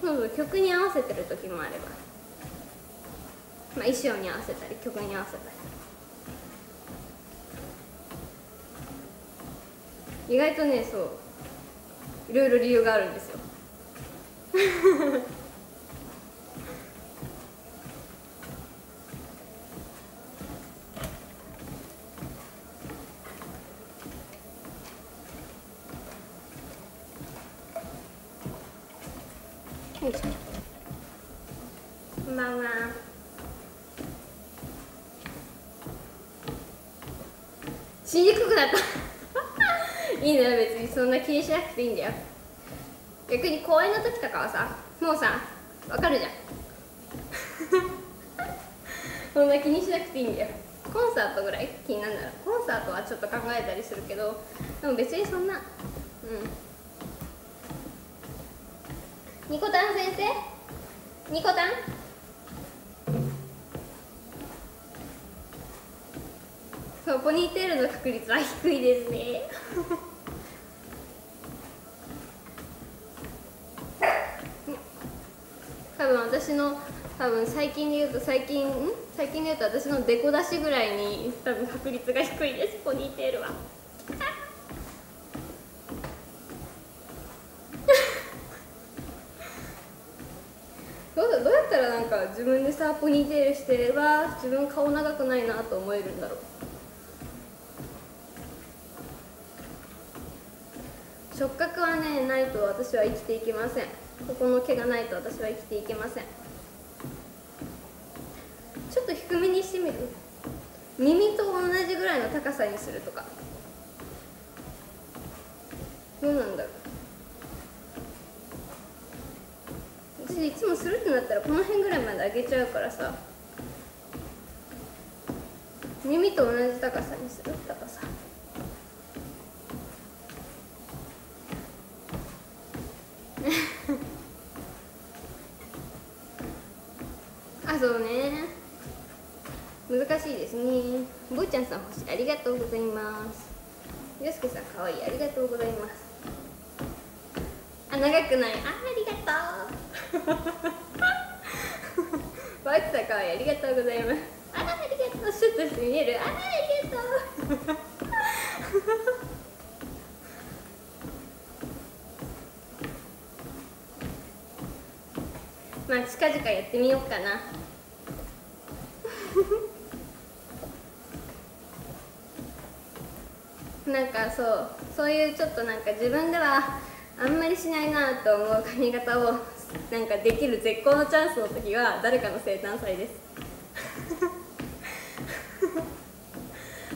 そうそう曲に合わせてる時もあれば、まあ、衣装に合わせたり曲に合わせたり。意外とねそういろいろ理由があるんですよいしょこんばんはしにくくなったいいのよ別にそんなくていいんだよ。逆に公演の時とかはさもうさわかるじゃん。そんな気にしなくていいんだよ。コンサートぐらい？気になるなら。コンサートはちょっと考えたりするけどでも別にそんなうん。ニコタン先生？ニコタン？そうポニーテールの確率は低いですね多分私の多分最近で言うと最近ん？最近で言うと私のデコ出しぐらいに多分確率が低いです。ポニーテールはどうどうやったらなんか自分でさポニーテールしてれば自分顔長くないなと思えるんだろう。触覚はねないと私は生きていけません。ここの毛がないと私は生きていけません。ちょっと低めにしてみる？耳と同じぐらいの高さにするとか。どうなんだろう？私いつもするってなったらこの辺ぐらいまで上げちゃうからさ。耳と同じ高さにする？高さ。そうね。難しいですね。ぼうちゃんさん星ありがとうございます。よすけさんかわい。いありがとうございます。あ長くない。あありがとう。バイツさんかわい。いありがとうございます。あらありがとう。シュッとして見える。あらありがとう。まあ近々やってみようかな。なんかそうそういうちょっとなんか自分ではあんまりしないなと思う髪型をなんかできる絶好のチャンスの時は誰かの生誕祭です。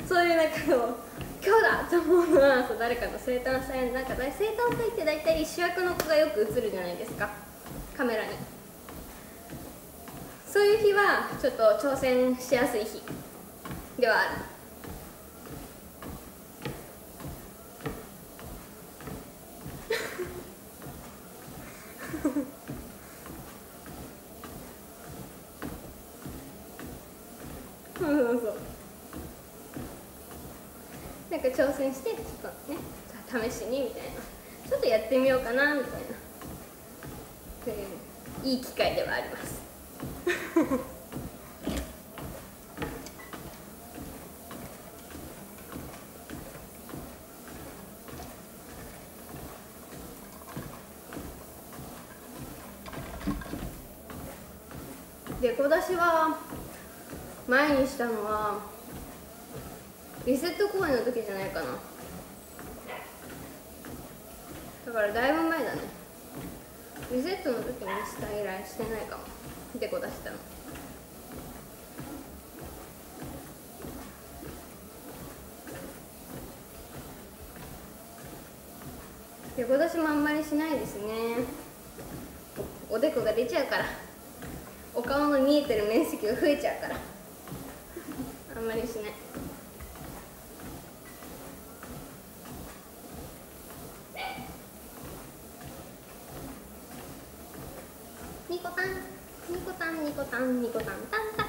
そういうなんかの今日だと思うのはそう誰かの生誕祭。なんか生誕祭って大体主役の子がよく映るじゃないですか。カメラに。そういう日はちょっと挑戦しやすい日ではある。試しにみたいな。ちょっとやってみようかなみたいな、う、いい機会ではありますでこ出しは前にしたのはリセット公演の時じゃないかなだからだいぶ前だねリセットの時にした以来してないかもデコ出したのデコ出しもあんまりしないですね。おでこが出ちゃうから。お顔の見えてる面積が増えちゃうから。あんまりしない。ニコタンニコタンニコタンニコタンタンタン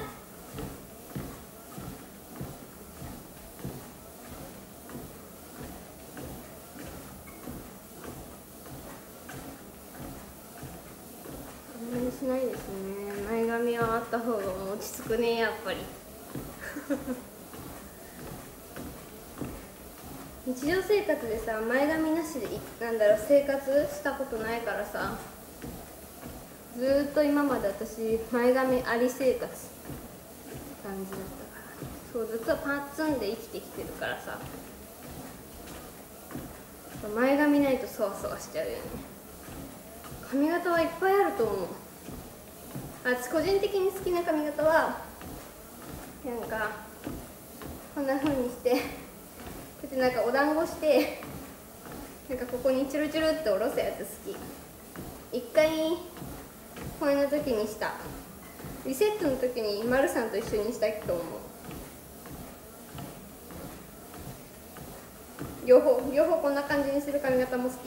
あった方がもう落ち着くねやっぱり。日常生活でさ前髪なしでなんだろう生活したことないからさずーっと今まで私前髪あり生活感じだったから。そうずっとパッツンで生きてきてるからさ。前髪ないとそわそわしちゃうよね。髪型はいっぱいあると思う私個人的に好きな髪型はなんかこんな風にしてこうやってなんかお団子してなんかここにチュルチュルって下ろすやつ好き。一回これの時にした。リセットの時に丸さんと一緒にしたいと思う。両方両方こんな感じにする髪型も好き。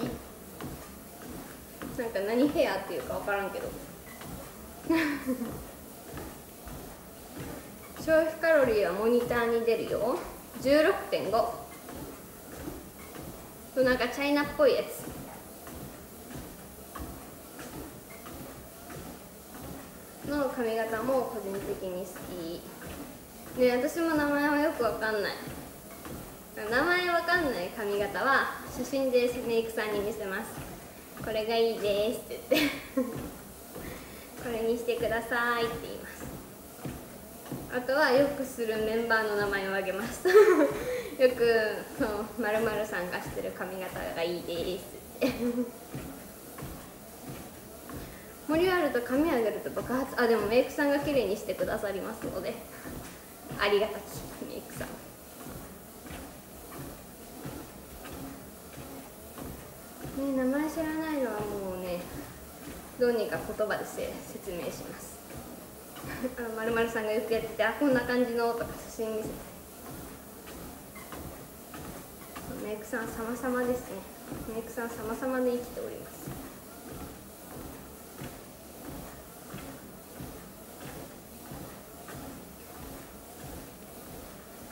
なんか何ヘアっていうか分からんけど。消費カロリーはモニターに出るよ。16.5となんかチャイナっぽいやつ。の髪型も個人的に好き。で私も名前はよくわかんない。名前わかんない髪型は写真でメイクさんに見せます。これがいいですって言って。これにしてくださいって言います。あとはよくするメンバーの名前を挙げます。よくそうまるさんがしてる髪型がいいですって。森あると髪上げると爆発。あでもメイクさんが綺麗にしてくださりますので。ありがたきメイクさん。ね、名前知らないのはもうどうにか言葉で説明します。あまるまるさんがよくやっててあこんな感じのとか写真見せて。メイクさん様々ですね。メイクさん様々で生きております。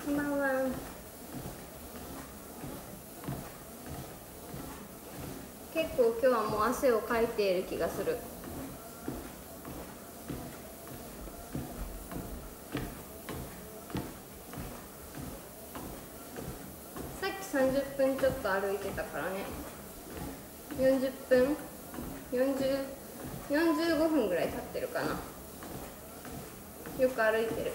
こんばんは。結構今日はもう汗をかいている気がする。さっき30分ちょっと歩いてたからね。40分？40 45分ぐらい経ってるかな。よく歩いてる。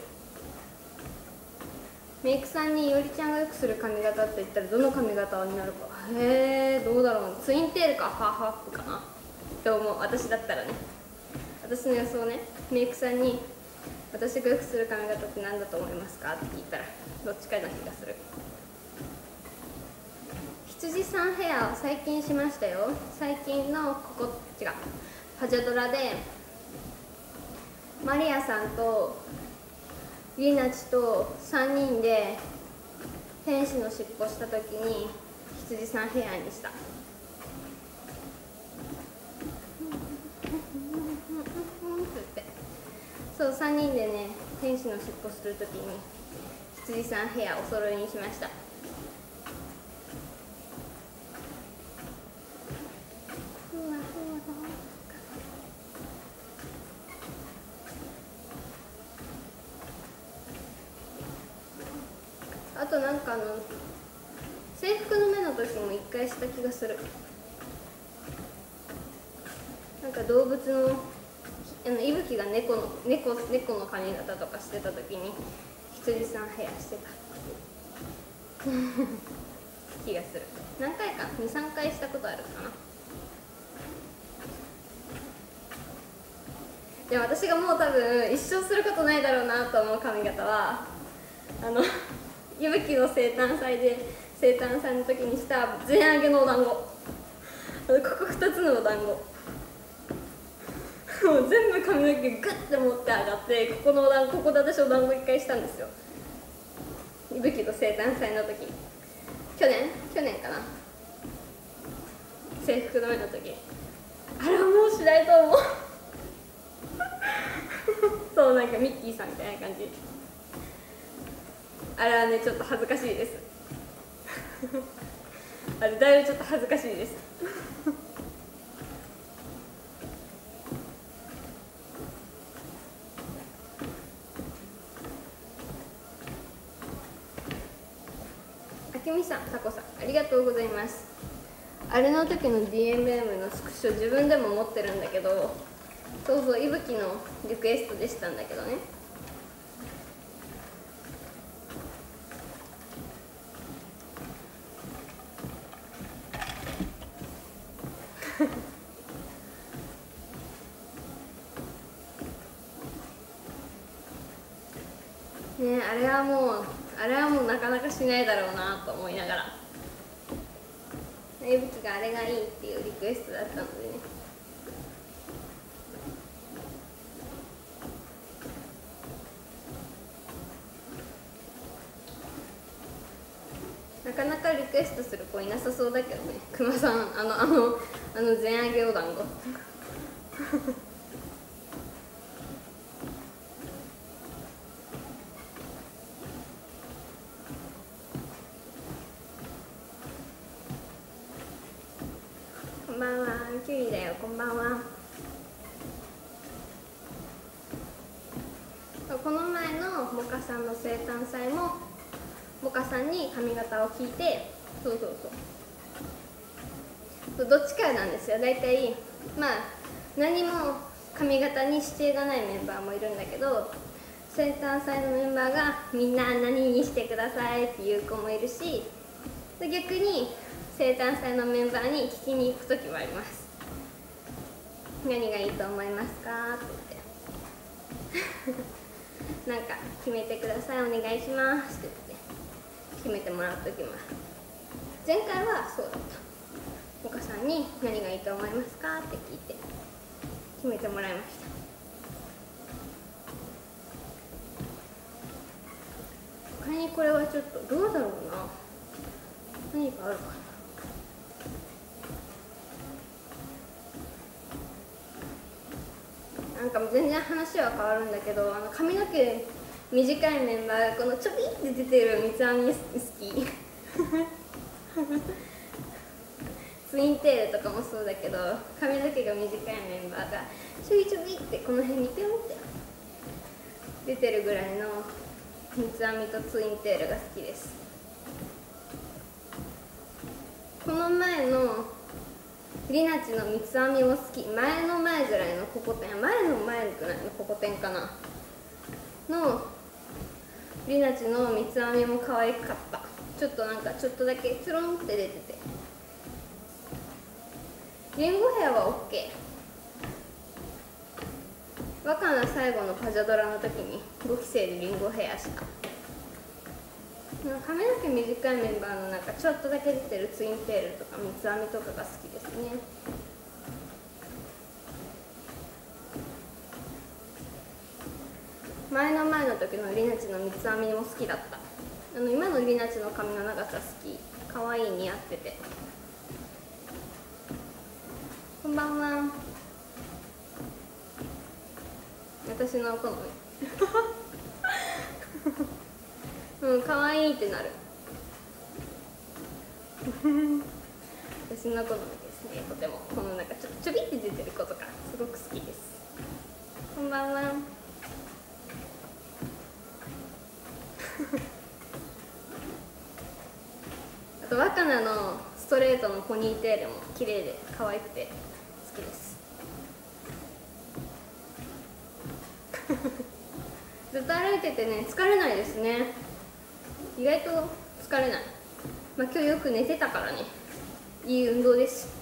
メイクさんにいおりちゃんがよくする髪型って言ったらどの髪型になるか。へえどうだろう。ツインテールかハーフアップかな。って思う私だったらね。私の予想ね。メイクさんに私がよくする髪型って何だと思いますかって聞いたらどっちかな気がする。羊さんヘアを最近しましたよ。最近のここ違う。パジャドラでマリアさんとリナチと3人で天使の尻尾した時に羊さんヘアにした。そう3人でね天使の尻尾する時に羊さんヘアお揃いにしました。あとなんかあの制服の目の時も一回した気がする。なんか動物のあのいぶきが猫の猫猫の髪型とかしてた時に羊さんヘアしてた。気がする。何回か23回したことあるかな。でも私がもう多分一生することないだろうなと思う髪型はあのいぶきの生誕祭で生誕祭の時にした全揚げのお団子。ここ2つのお団子。もう全部髪の毛グッて持って上がってここのお団子ここで私お団子1回したんですよ。いぶきの生誕祭の時。去年去年かな。制服の上の時。あれはもうしないと思う。そうなんかミッキーさんみたいな感じ。あれはねちょっと恥ずかしいです。あれだいぶちょっと恥ずかしいです。あけみさん、さこさんありがとうございます。あれの時の DMM のスクショ自分でも持ってるんだけどそうそういぶきのリクエストでしたんだけどね。生誕祭もモカさんに髪型を聞いてそうそうそう。どっちかなんですよ。大体まあ何も髪型に指定がないメンバーもいるんだけど生誕祭のメンバーがみんな何にしてくださいっていう子もいるし逆に生誕祭のメンバーに聞きに行く時もあります。何がいいと思いますか？って。なんか決めてください。お願いしますって言って決めてもらう時もある前回はそうだった。お母さんに何がいいと思いますかって聞いて決めてもらいました。他にこれはちょっとどうだろうな。何かあるかな。なんか全然話は変わるんだけどあの髪の毛短いメンバーこのちょびって出てる三つ編み好き。ツインテールとかもそうだけど髪の毛が短いメンバーがちょびちょびってこの辺にピョンって。出てるぐらいの三つ編みとツインテールが好きです。この前のリナチの三つ編みも好き。前の前ぐらいのココテン。前の前ぐらいのココテンかな。のリナチの三つ編みも可愛かった。ちょっとなんかちょっとだけつるんって出てて。リンゴヘアは OK 若菜最後のパジャドラの時に5期生でリンゴヘアした。髪の毛短いメンバーの中ちょっとだけ出てるツインテールとか三つ編みとかが好きですね。前の前の時のリナチの三つ編みも好きだった。あの今のリナチの髪の長さ好き。可愛い似合ってて。こんばんは。私の好み。うん可愛いってなる。私の好みですね。とてもこのなんかちょちょびって出てる子とかすごく好きです。こんばんは。あと若菜のストレートのポニーテールも綺麗で可愛くて好きです。ずっと歩いててね疲れないですね。意外と疲れない。まあ今日よく寝てたからね。いい運動です。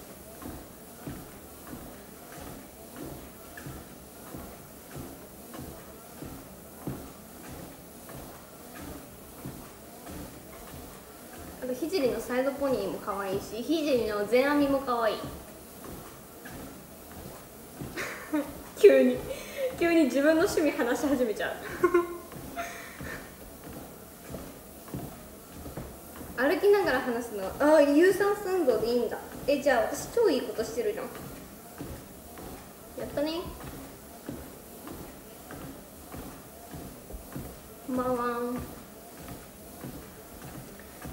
あと聖のサイドポニーも可愛いし聖の全編みも可愛い。急に急に自分の趣味話し始めちゃう。歩きながら話すの。ああ有酸素運動でいいんだ。えじゃあ私超いいことしてるじゃん。やったね。こんばんは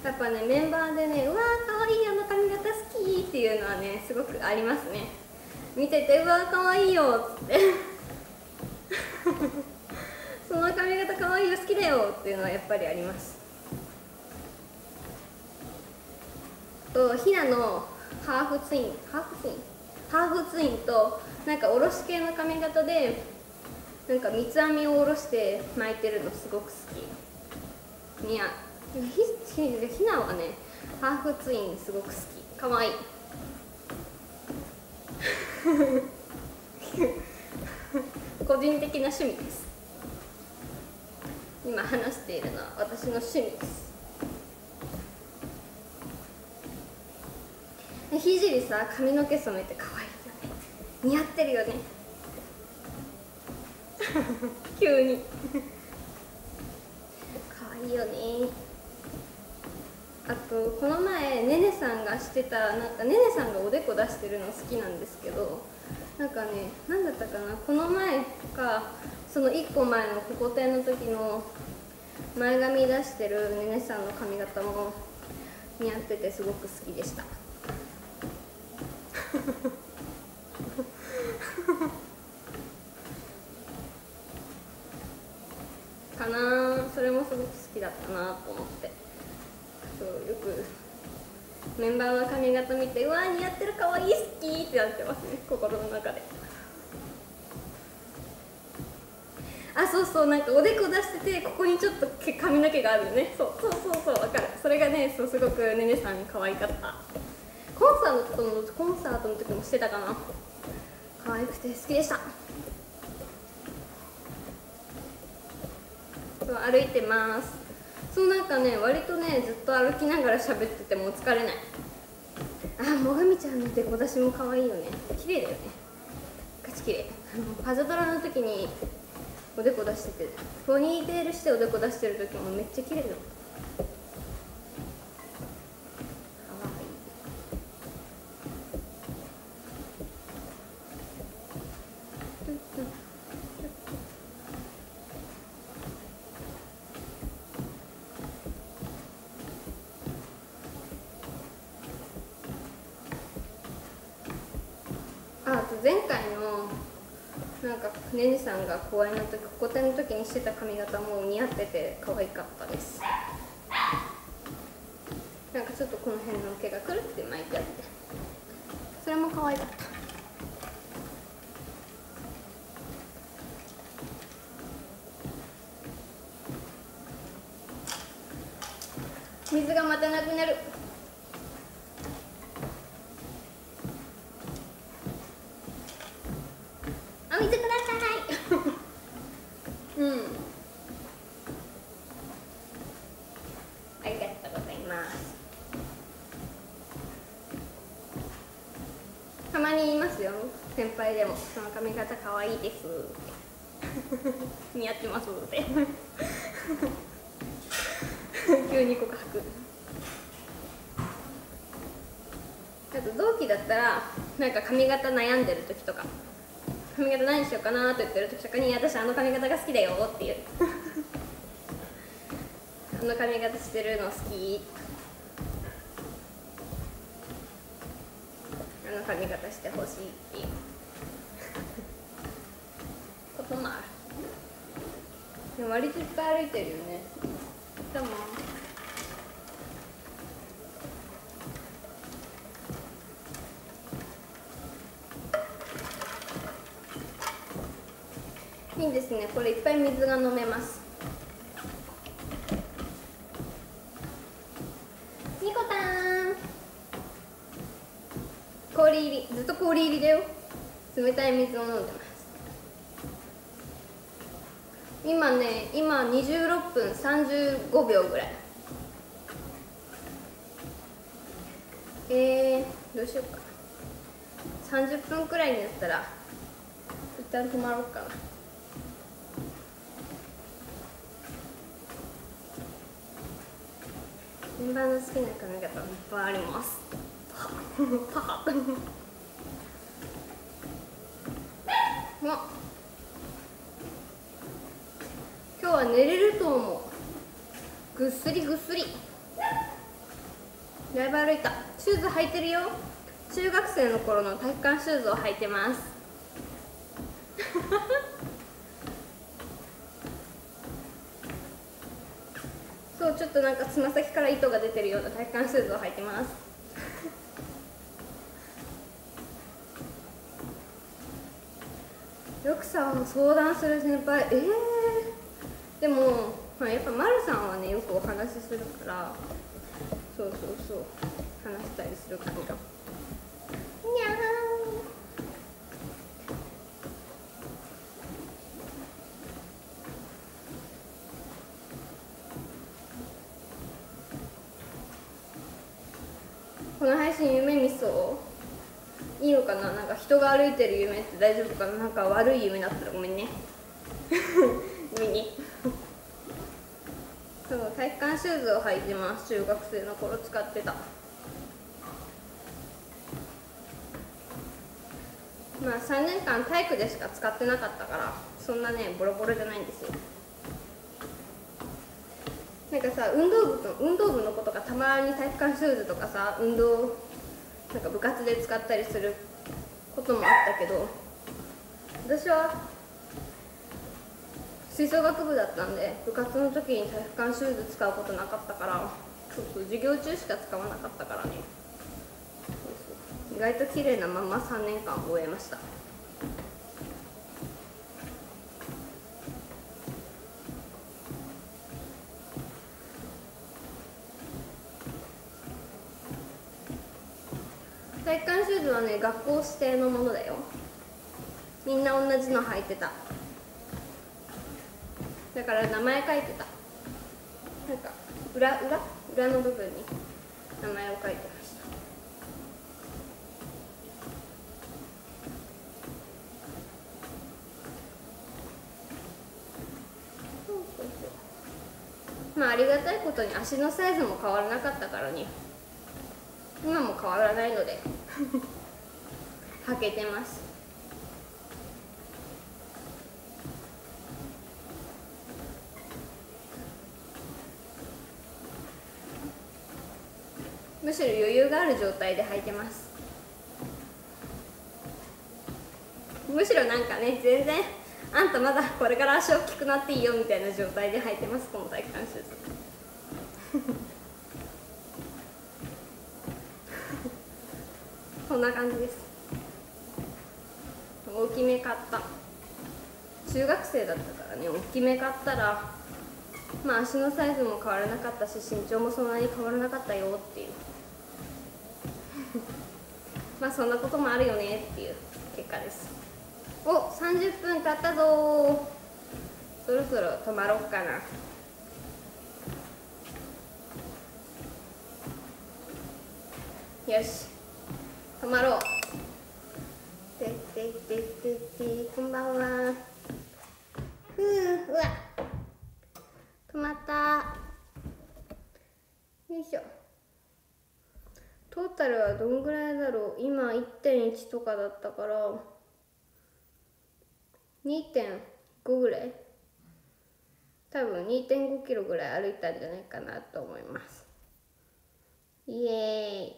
やっぱねメンバーでねうわーかわいいあの髪型好きっていうのはねすごくありますね。見ててうわーかわいいよっつって。その髪型かわいいよ好きだよっていうのはやっぱりあります。とひなのハーフツイン。ハーフツイン。ハーフツインとなんかおろし系の髪型でなんか三つ編みを下ろして巻いてるのすごく好き。にやひひひなはねハーフツインすごく好き。かわいい。個人的な趣味です。今話しているのは私の趣味です。ひじりさ髪の毛染めて可愛いよね。似合ってるよね。急に。可愛いよね。あとこの前ねねさんがしてたなんかねねさんがおでこ出してるの好きなんですけどなんかね何だったかな？この前かその1個前のここてんの時の前髪出してるねねさんの髪型も似合っててすごく好きでした かなそれもすごく好きだったなと思って。そうよくメンバーの髪型見てうわ似合ってるかわいい好きってなってますね。心の中で。あそうそうなんかおでこ出しててここにちょっと髪の毛があるよね。そうそうそうそうわかる。それがねそうすごくねねさん可愛かった。コンサートのコンサートの時もしてたかな。可愛くて好きでした。歩いてます。そうなんかね割とねずっと歩きながら喋ってても疲れない。あもがみちゃんのデコ出しも可愛いよね。綺麗だよね。ガチ綺麗。パザドラの時におでこ出しててポニーテールしておでこ出してる時もめっちゃ綺麗だよ前回のなんかねねさんが公演の時ここの時にしてた髪型も似合ってて可愛かったです。なんかちょっとこの辺の毛がくるって巻いてあって。それも可愛かった。水がまたなくなる先輩でも「その髪型可愛いです」似合ってますって急に告白あと同期だったらなんか髪型悩んでる時とか。髪型何しようかなって言ってる時とかに私あの髪型が好きだよっていう。あの髪型してるの好き。あの髪型してほしいっていうこともあるでも割といっぱい歩いてるよねどうもいいですねこれいっぱい水が飲めますニコタン氷入りずっと氷入りだよ冷たい水を飲んでます。今ね今26分35秒ぐらい。えー、どうしようか30分くらいになったら一旦止まろうかな。生の頃の体育館シューズを履いてます。そうちょっとなんかつま先から糸が出てるような体育館シューズを履いてます。よくさ相談する先輩。えー、でも、まあ、やっぱ丸さんはねよくお話しするから。そうそうそう。話したりする感じが。この配信夢見そう。いいのかな？なんか人が歩いてる夢って大丈夫かな？なんか悪い夢だったらごめんね。見に。そう体育館シューズを履いてます。中学生の頃使ってた。まあ3年間体育でしか使ってなかったからそんなねボロボロじゃないんですよ。なんかさ運動部と運動部の子とかたまに体育館シューズとかさ運動なんか部活で使ったりすることもあったけど私は吹奏楽部だったんで部活の時に体育館シューズ使うことなかったからそうそう授業中しか使わなかったからね。外と綺麗なまま3年間終えました。体育館シューズはね学校指定のものだよ。みんな同じの履いてた。だから名前書いてた。なんか裏裏？裏の部分に名前を書いてたそうそうそうまあありがたいことに足のサイズも変わらなかったからね。今も変わらないので。履けてます。むしろ余裕がある状態で履いてます。むしろなんかね全然あんたまだこれから足大きくなっていいよみたいな状態で履いてますこの体育館シューズ。こんな感じです。大きめ買った。中学生だったからね。大きめ買ったらまあ足のサイズも変わらなかったし身長もそんなに変わらなかったよっていう。まあそんなこともあるよねっていう結果です。お30分経ったぞ。そろそろ止まろうかな。よし。止まろう。てってってってってこんばんは。ふううわ。止まった。よいしょ。トータルはどんぐらいだろう。今1.1とかだったから。2.5ぐらい。多分2.5キロぐらい歩いたんじゃないかなと思います。イエ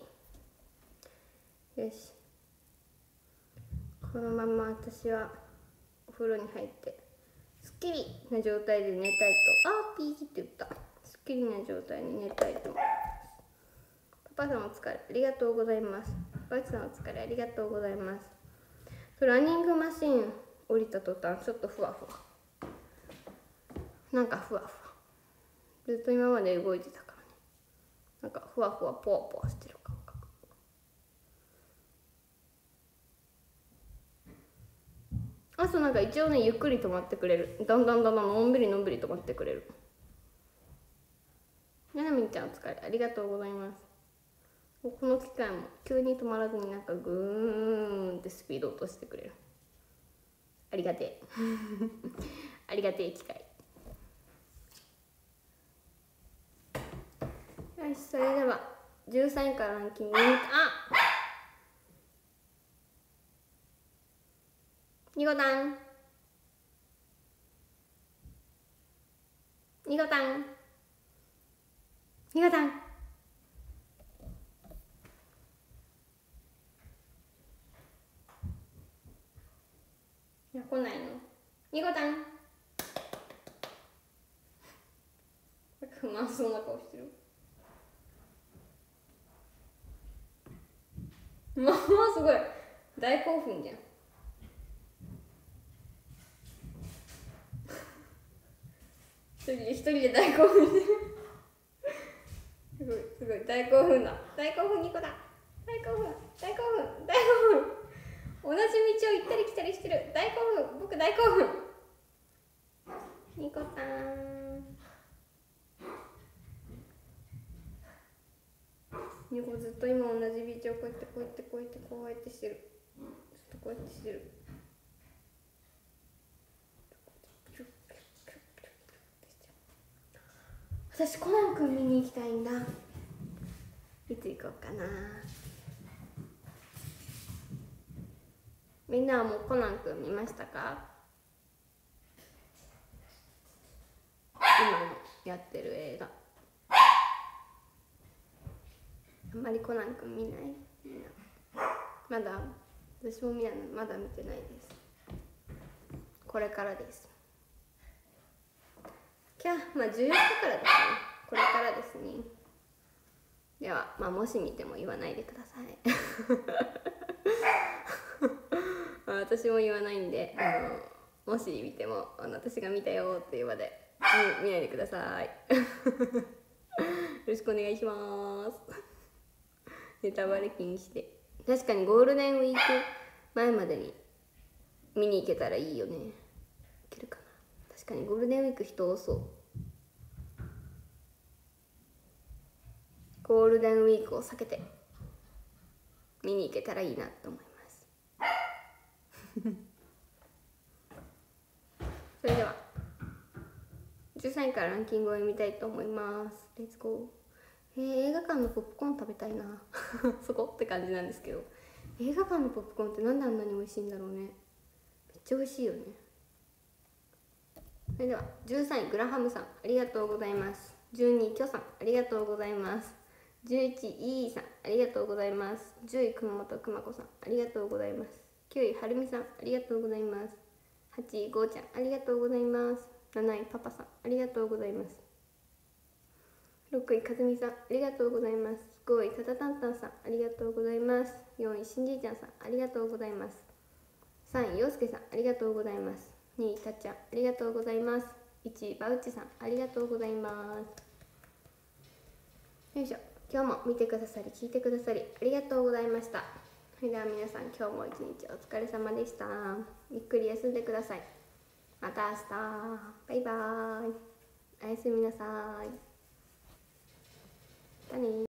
ーイ。よし。このまま私はお風呂に入ってすっきりな状態で寝たいと。あーピーって言った。すっきりな状態に寝たいと思います。パパさんお疲れ。ありがとうございます。バチさんお疲れ。ありがとうございます。ランニングマシン。降りた途端ちょっとふわふわ。なんかふわふわ。ずっと今まで動いてたからね。なんかふわふわぽわぽわしてる感覚。あとなんか一応ねゆっくり止まってくれる。だんだんだんだんのんびりのんびり止まってくれる。ななみんちゃんお疲れ。ありがとうございます。この機械も急に止まらずになんかグーンってスピード落としてくれる。ありがてえ。ありがてえ機械よしそれでは13位からランキングあニコタンニコタンニコタンいや来ないの？ニコちゃん。不満そうな顔してる。まあまあすごい。大興奮じゃん。一人で一人で大興奮すごいすごい。大興奮だ。大興奮2個だ。大興奮大興奮大興奮。同じ道を行ったり来たりしてる。大興奮。僕大興奮。ニコたんニコずっと今同じ道をこうやってこうやってこうやってこうやってしてる。ずっとこうやってしてる。私コナン君見に行きたいんだ。いつ行こうかな。みんなはもうコナン君見ましたか？今やってる映画。あんまりコナン君見ない？みんな。まだ私も見ない。まだ見てないです。これからです。キャまあ14日からですね。これからですね。ではまあもし見ても言わないでください。私も言わないんであのもし見てもあの私が見たよっていう場で見見ないでください。よろしくお願いします。ネタバレ禁止で。確かにゴールデンウィーク前までに見に行けたらいいよね。いけるかな。確かにゴールデンウィーク人多そう。ゴールデンウィークを避けて見に行けたらいいなと思いますそれでは13位からランキングを読みたいと思います。レッツゴーえー、映画館のポップコーン食べたいな。そこって感じなんですけど。映画館のポップコーンってなんであんなに美味しいんだろうね。めっちゃ美味しいよね。それでは13位グラハムさん。ありがとうございます。12位キョさん。ありがとうございます。11位イーさん。ありがとうございます。10位熊本くまこさん。ありがとうございます。9位はるみさんありがとうございます。8位ごーちゃんありがとうございます。7位パパさんありがとうございます。6位かずみさんありがとうございます。5位たたたんたんさんありがとうございます。4位しんじいちゃんさんありがとうございます。3位ようすけさんありがとうございます。2位たっちゃんありがとうございます。1位バウチさんありがとうございます。よいしょ。今日も見てくださり聞いてくださりありがとうございました。それでは皆さん今日も一日お疲れ様でした。ゆっくり休んでください。また明日。バイバーイ。おやすみなさい。